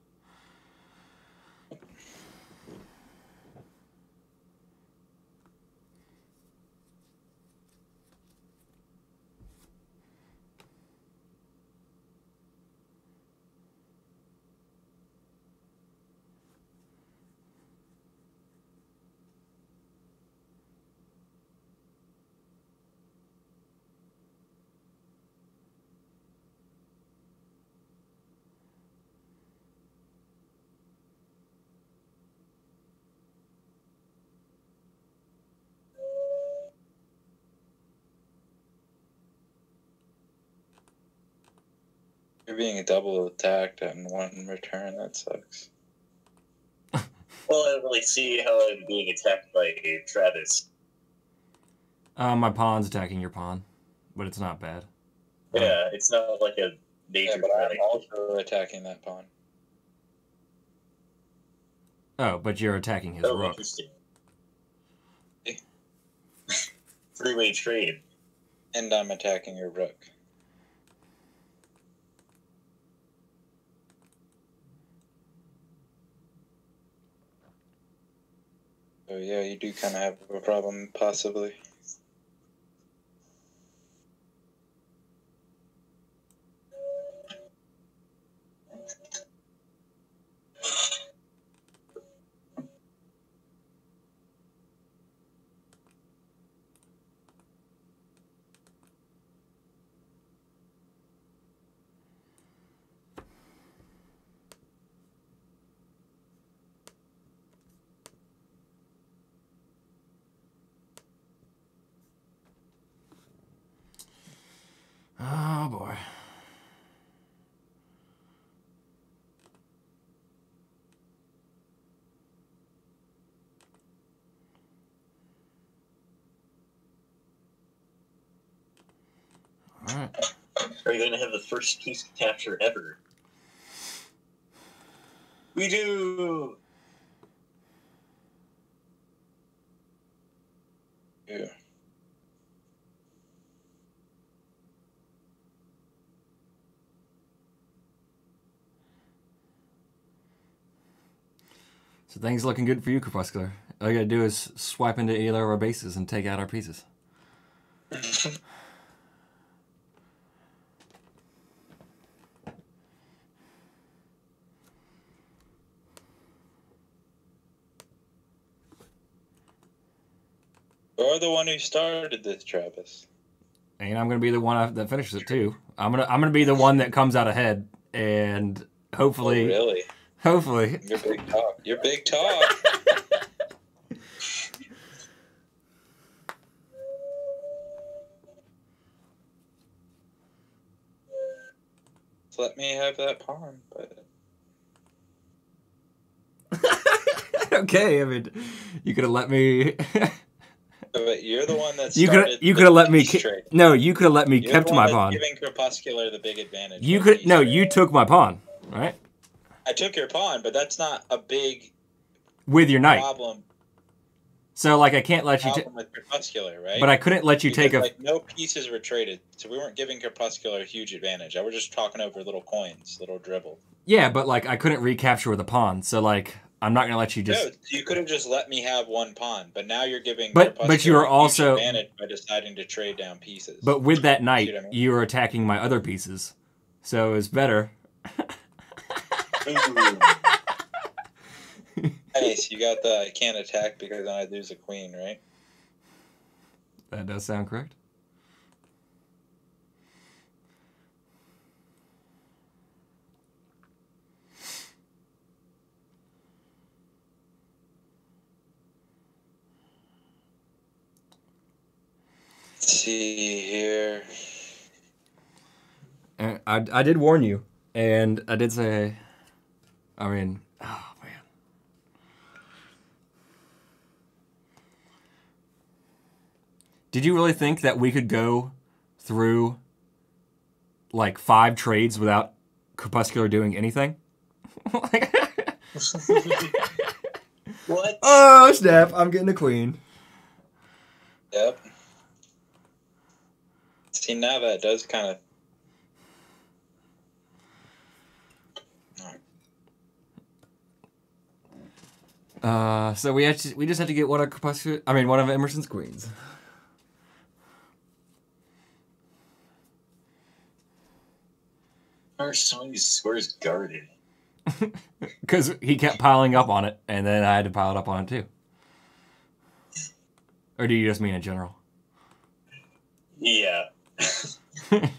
Being a double attacked in one return. That sucks. Well, I don't really see how I'm being attacked by Travis. Uh, my pawn's attacking your pawn, but it's not bad. Yeah, it's not like a major Yeah, but. I'm also attacking that pawn. Oh, but you're attacking his Oh, rook. interesting. Three-way trade. And I'm attacking your rook. So yeah, you do kind of have a problem, possibly. Are you going to have the first piece capture ever? We do. Yeah. So things looking good for you, Crepuscular. All you gotta do is swipe into either of our bases and take out our pieces. You're the one who started this, Travis. And I'm gonna be the one that finishes it too. I'm gonna I'm gonna be the one that comes out ahead, and Oh, hopefully, really? hopefully, You're big talk. You're big talk. Let me have that pawn, but okay. I mean, you could have let me. but you're the one that you could you could have let me. no, you could have let me You're kept the my pawn. Giving Crepuscular the big advantage. You could no, you took my pawn, right? I took your pawn, but that's not a big With your knight. problem. So like I can't let you. problem with Crepuscular, right? but I couldn't let you take a. like no pieces were traded, so we weren't giving Crepuscular a huge advantage. I was just talking over little coins, little dribble. Yeah, but like I couldn't recapture with a pawn. So like I'm not gonna let you just. no, you could have just let me have one pawn, but now you're giving. But- but you are also- advantage by deciding to trade down pieces. But with that knight, See what I mean? you were attacking my other pieces, so it's better. Nice, you got the I can't attack because then I lose a queen, right? That does sound correct. See here. And I, I did warn you, and I did say, I mean, oh man. Did you really think that we could go through like five trades without Crepuscular doing anything? What? oh snap! I'm getting a queen. Yep. See now that does kind of. Uh, so we actually we just have to get one of Crepuscular. I mean, one of Emerson's queens. Of these squares guarded? Because he kept piling up on it, and then I had to pile it up on it too. Or do you just mean in general? Yeah.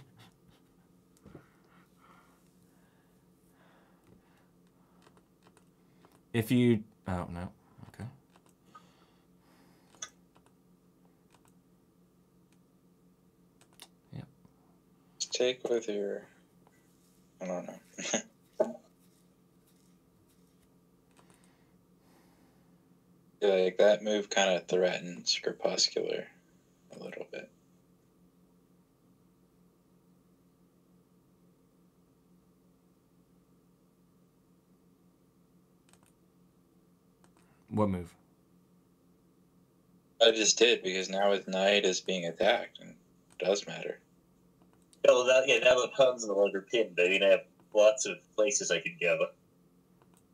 If you, oh no, okay. Yep. Take with your. I don't know. like that move kind of threatens Crepuscular a little bit. What move? I just did because now with Knight is being attacked and it does matter. Well, that, yeah, now the pawns no longer pinned. I mean, I have lots of places I could go.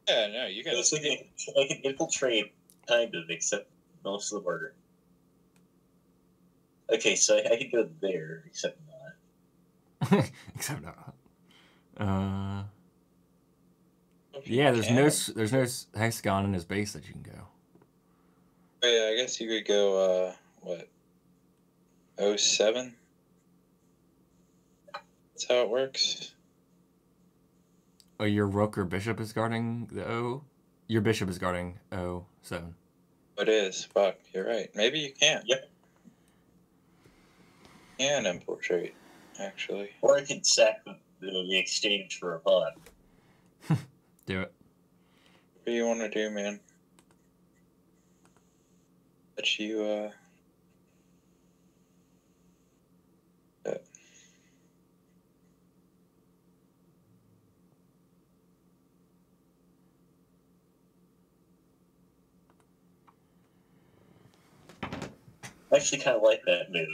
Yeah, no, you can. So I can, I can infiltrate kind of, except most of the border. Okay, so I, I could go there, except not. Except not. Uh, yeah, there's no there's no hexagon in his base that you can go. Oh, yeah, I guess you could go. uh What? Oh seven. That's how it works. Oh, your rook or bishop is guarding the O. Your bishop is guarding O seven. It is. Fuck, you're right. Maybe you can't. Yep. Can infiltrate, actually. Or I can sack the, the exchange for a pawn. Do it. What do you want to do, man? Let you, uh. uh, I actually kind of like that move.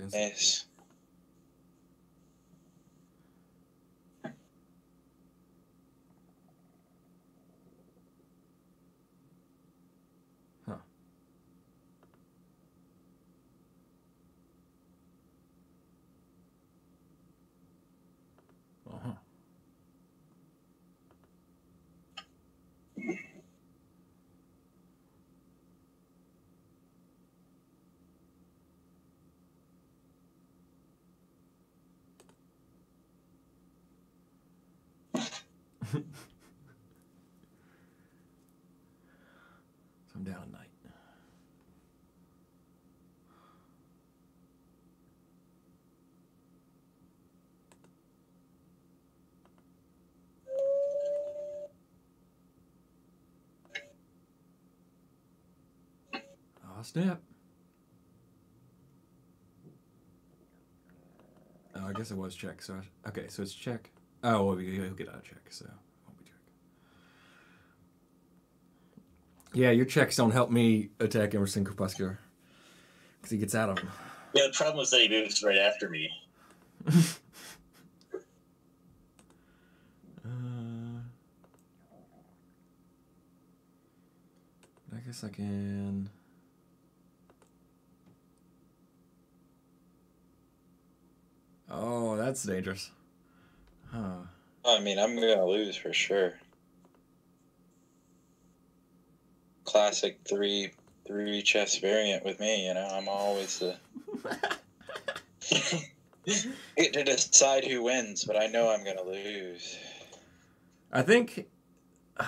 Oh, Vince. Nice. Huh. Uh-huh. So I'm down a knight. Oh, I guess it was check. So I- okay, so it's check. Oh, well, he'll get out of check. So won't be check. Yeah, your checks don't help me attack Emerson Crepuscular because he gets out of them. Yeah, the problem is that he moves right after me. Uh, I guess I can. Oh, that's dangerous. Huh. I mean, I'm gonna lose for sure. Classic three three chess variant with me. You know, I'm always the get to decide who wins, but I know I'm gonna lose. I think.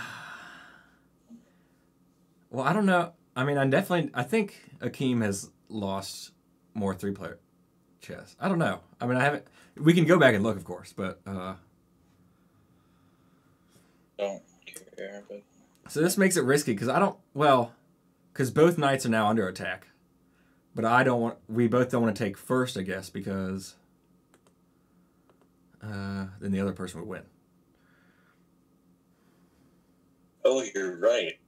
Well, I don't know. I mean, I definitely. I think Akeem has lost more three player chess. I don't know. I mean, I haven't. We can go back and look, of course, but. uh Don't care, but So this makes it risky because I don't. Well, because both knights are now under attack, but I don't want. We both don't want to take first, I guess, because uh, then the other person would win. Oh, you're right.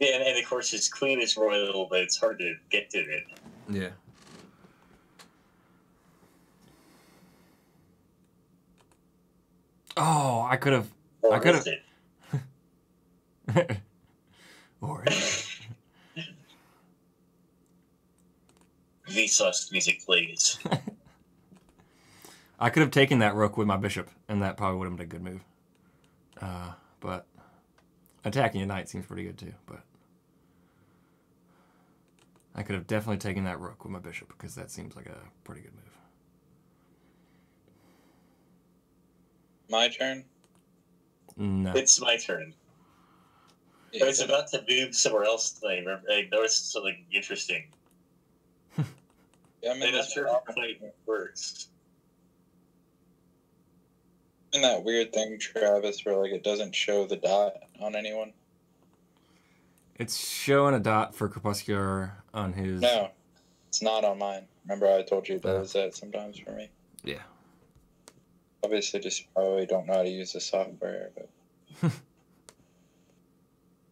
Yeah, and, and of course his queen is royal, but it's hard to get to it. Yeah. Oh, I could have. I is it? or Vsauce music plays. I could have taken that rook with my bishop, and that probably would have been a good move. Uh, but attacking a knight seems pretty good too. But I could have definitely taken that rook with my bishop because that seems like a pretty good move. my turn. No. It's my turn. I was about to move somewhere else. and I, remember, I noticed something interesting. Yeah, I'm in, I'm not this, sure how quite works. in that weird thing, Travis, where like it doesn't show the dot on anyone. It's showing a dot for Crepuscular on his. No, it's not on mine. Remember, I told you that Oh. was that sometimes for me. Yeah. Obviously, just probably don't know how to use the software, but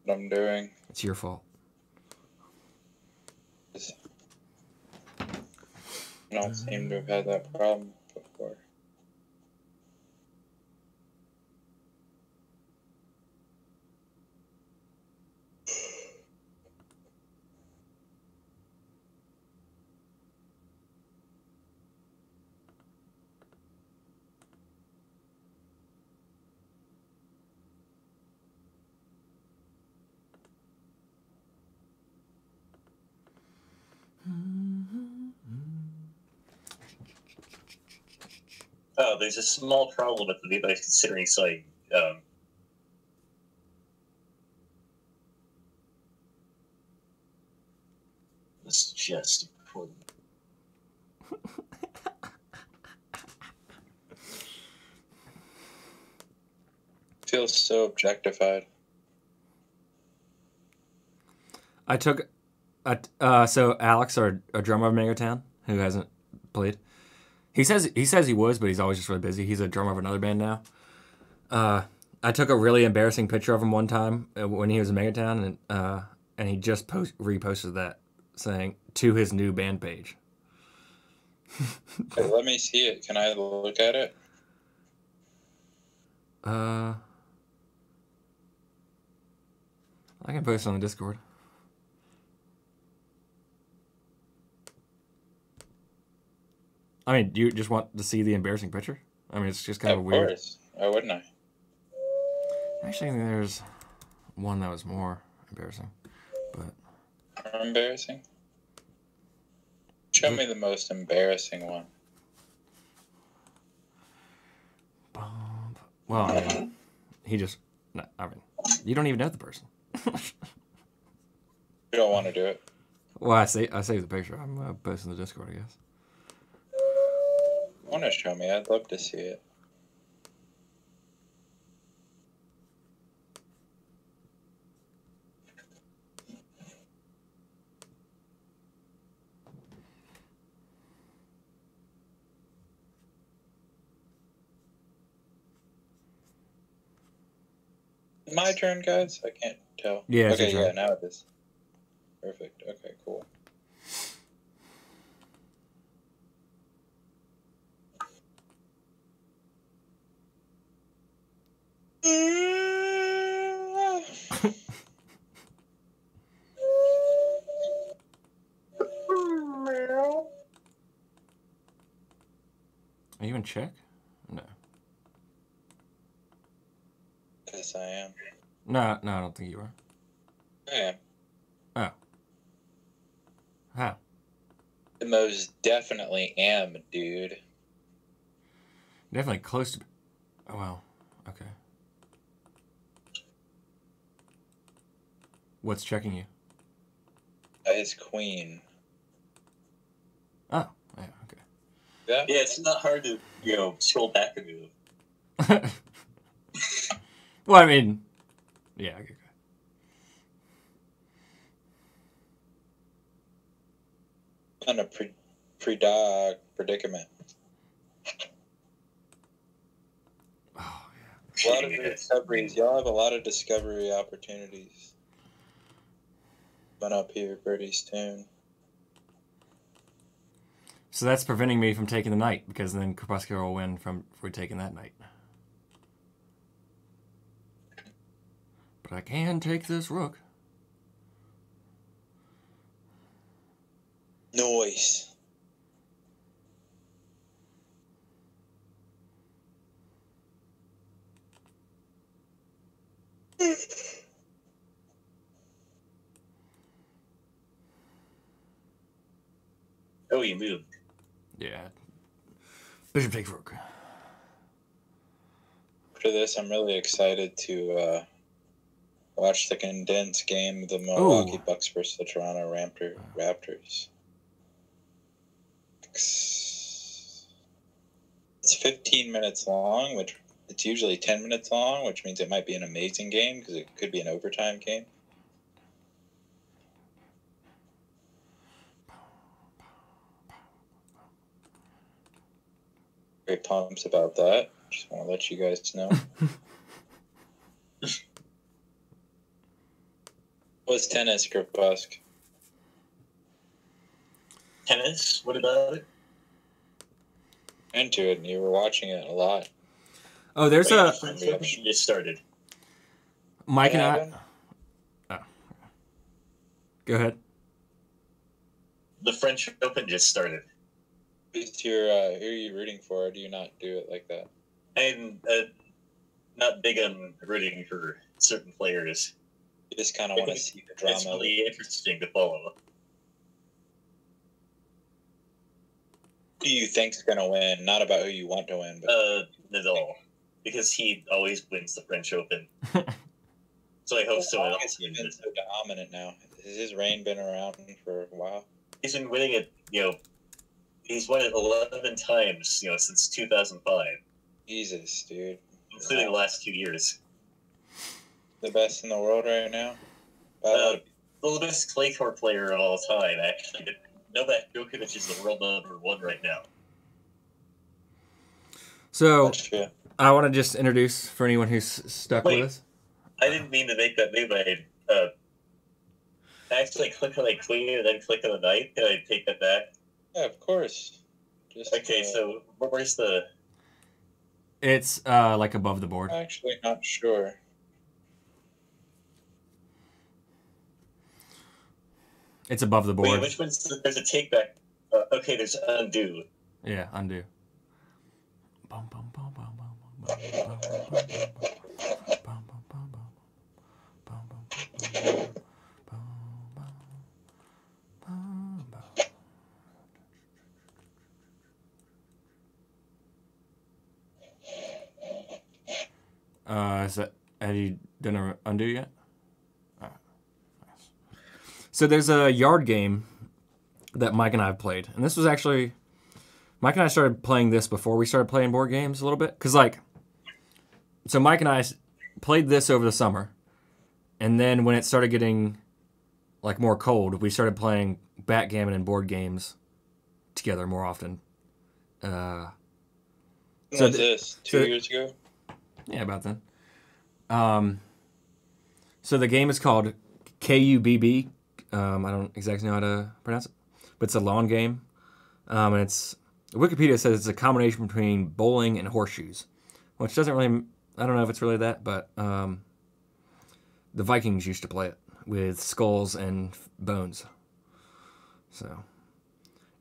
what I'm doing It's your fault. I don't seem to have had that problem before. There's a small problem with the move considering saying. Um, it's just important. Feels so objectified. I took, a, uh, so Alex, our, our drummer of Mango Town, who hasn't played, he says he says he was, but he's always just really busy. He's a drummer of another band now. Uh, I took a really embarrassing picture of him one time uh, when he was in Mango Town, and uh, and he just post reposted that saying to his new band page. Let me see it. Can I look at it? Uh, I can post it on the Discord. I mean, do you just want to see the embarrassing picture? I mean, it's just kind of, of weird. course. Why wouldn't I? Actually, I think there's one that was more embarrassing. But Embarrassing. Show me the most embarrassing one. Well, I mean, he just. No, I mean, you don't even know the person. You don't want to do it. well, I say I saved the picture. I'm uh, posting the Discord, I guess want to show me? I'd love to see it. My turn, guys. I can't tell. Yeah. Okay. Yeah. Now it is. Perfect. Okay. Cool. Are you in check? No. Yes, I am. No, no, I don't think you are. I am. Oh. How? I most definitely am, dude. Definitely close to. Oh, well, okay. What's checking you? That is queen. Oh, yeah, Yeah. Yeah, it's not hard to you know scroll back a move. okay. well, I mean, yeah, okay. okay. In a pre pre dog predicament. Oh, yeah. A lot of discoveries. Y'all have a lot of discovery opportunities. Up here pretty soon. So that's preventing me from taking the knight because then Crepuscular will win from for taking that knight. But I can take this rook. Noise. Oh, you moved. Yeah. Bishop takes rook. After this, I'm really excited to uh, watch the condensed game of the Milwaukee Ooh. Bucks versus the Toronto Raptor, Raptors. It's 15 minutes long, which it's usually 10 minutes long, which means it might be an amazing game because it could be an overtime game. Great pumps about that. Just want to let you guys know. What's tennis, Kripusk? Tennis? What about it? Into it, and you were watching it a lot. Oh, there's a the French Open just started. Mike and I. Oh. Go ahead. The French Open just started. Who's your, uh, who are you rooting for? Or do you not do it like that? I'm uh, not big on rooting for certain players. You just kind of want to see the drama. It's really interesting to follow. Who you think's gonna win? Not about who you want to win, but Uh, Nadal, because he always wins the French Open. so I hope someone How long else wins been so dominant now? Has his reign been around for a while? He's been winning it, you know, he's won it 11 times, you know, since 2005, Jesus, dude, including the last two years. the best in the world right now. Uh, the best clay court player of all time, actually. Novak Djokovic is the world number one right now. So I want to just introduce for anyone who's stuck Wait. with us. I didn't mean to make that move. I uh, actually click on a queen and then click on a knight. Can I take that back? Yeah, of course. Just Okay, uh, so where's the? It's uh, like above the board. I'm actually not sure. It's above the board. Wait, board. which one's the, there's a take back? Uh, okay, there's undo. Yeah, undo. Uh, is that have you done a undo yet? Nice. So there's a yard game that Mike and I have played, and this was actually Mike and I started playing this before we started playing board games a little bit, cause like, so Mike and I played this over the summer, and then when it started getting like more cold, we started playing backgammon and board games together more often. Uh, So th- this? Two so- years ago? Yeah, about then. Um, So the game is called KUBB. Um, I don't exactly know how to pronounce it, but it's a lawn game. Um, and it's Wikipedia says it's a combination between bowling and horseshoes, which doesn't really. I don't know if it's really that, but um, the Vikings used to play it with skulls and bones. So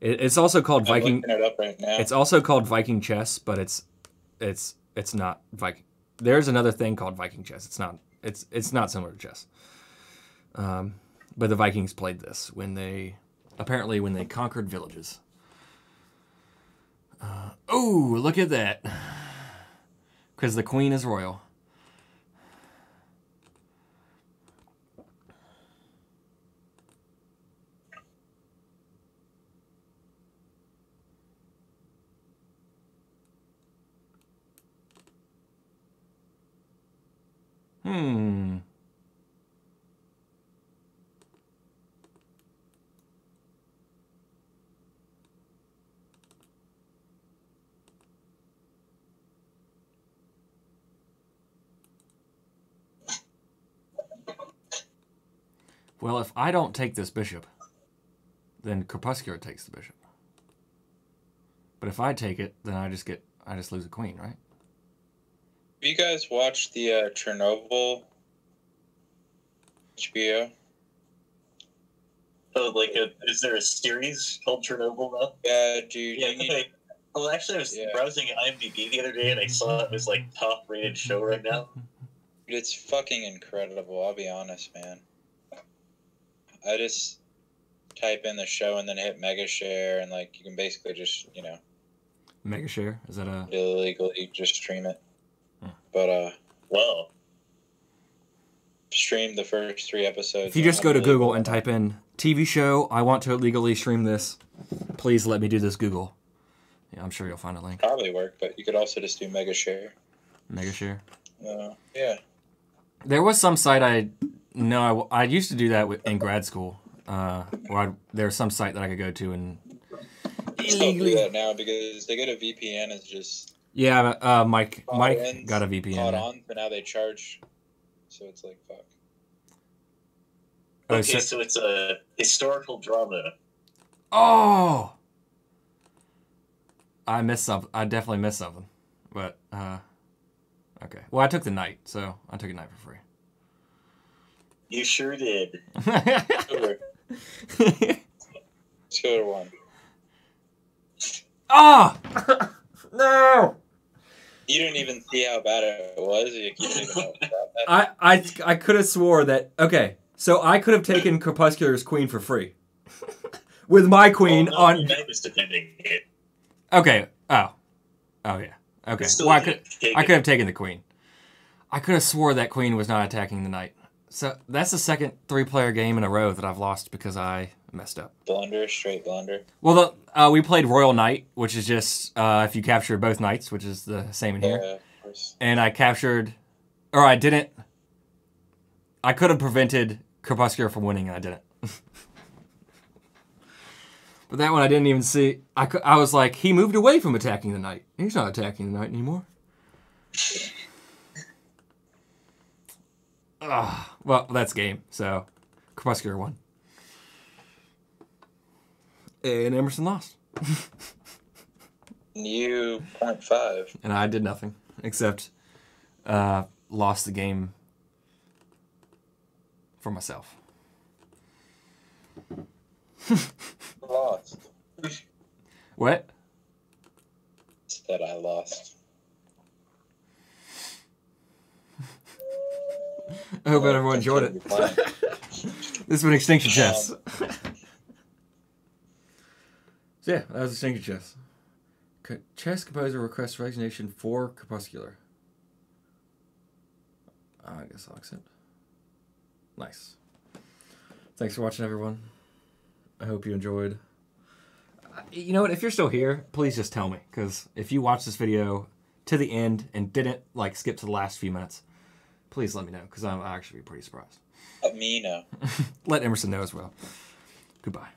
it, it's also called I'm Viking. it up right now. It's also called Viking chess, but it's it's it's not Viking. There's another thing called Viking chess. It's not it's it's not similar to chess. Um, but the Vikings played this when they apparently when they conquered villages. Uh, oh, look at that! Because the queen is royal. Hmm. Well, if I don't take this bishop, then Crepuscular takes the bishop. But if I take it, then I just get I just lose a queen, right? Have you guys watched the uh, Chernobyl HBO? Oh, like, a, is there a series called Chernobyl now? Yeah, dude. Yeah, you need, okay. Well, actually, I was Yeah. browsing IMDb the other day, and I saw it was like top rated show right now. it's fucking incredible. I'll be honest, man. I just type in the show and then hit mega share, and like you can basically just you know Mega share is that a illegally just stream it. But uh, Wow. stream the first three episodes. If you just go to Google and type in TV show, I want to illegally stream this, please let me do this Google. Yeah, I'm sure you'll find a link. probably work, but you could also just do mega share. Mega share. Uh, yeah. There was some site I no, I, I used to do that with, in grad school. Uh, where I'd, there was some site that I could go to and You still do that now because they get a VPN is just yeah, uh, Mike Mike VPNs got a VPN. caught on, but now they charge. So it's like fuck. Oh, Okay, so- so it's a historical drama. oh, I missed something. I definitely missed something, but uh, okay. Well, I took the knight, so I took a knight for free. You sure did. Over. free. Let's go to one. Ah! no! You didn't even see how bad it was. You even know. I I I could have swore that. Okay, so I could have taken Crepuscular's queen for free, with my queen Well, no, on. I was defending it. Okay. Oh. Oh yeah. Okay. Still Well, I could I could have taken the queen. I could have swore that queen was not attacking the knight. So that's the second three-player game in a row that I've lost because I messed up. Blunder, straight blunder. Well, the, uh, we played Royal Knight, which is just uh, if you capture both knights, which is the same in here. Yeah, of course. and I captured, or I didn't. I could have prevented Crepuscular from winning, and I didn't. but that one I didn't even see. I, I was like, he moved away from attacking the knight. He's not attacking the knight anymore. Ah, well, that's game. So, Crepuscular won. And Emerson lost. New point five. and I did nothing except uh, lost the game for myself. Lost. What? That I lost. I hope everyone enjoyed it. This has been Extinction Chess. So yeah, that was Extinction Chess. Co- chess composer requests resignation for Crepuscular. I guess I'll accept. Nice. Thanks for watching, everyone. I hope you enjoyed. Uh, You know what? If you're still here, please just tell me. Because if you watched this video to the end and didn't like skip to the last few minutes, please let me know. Because I'll actually be pretty surprised. Know. Let Emerson know as well. Goodbye.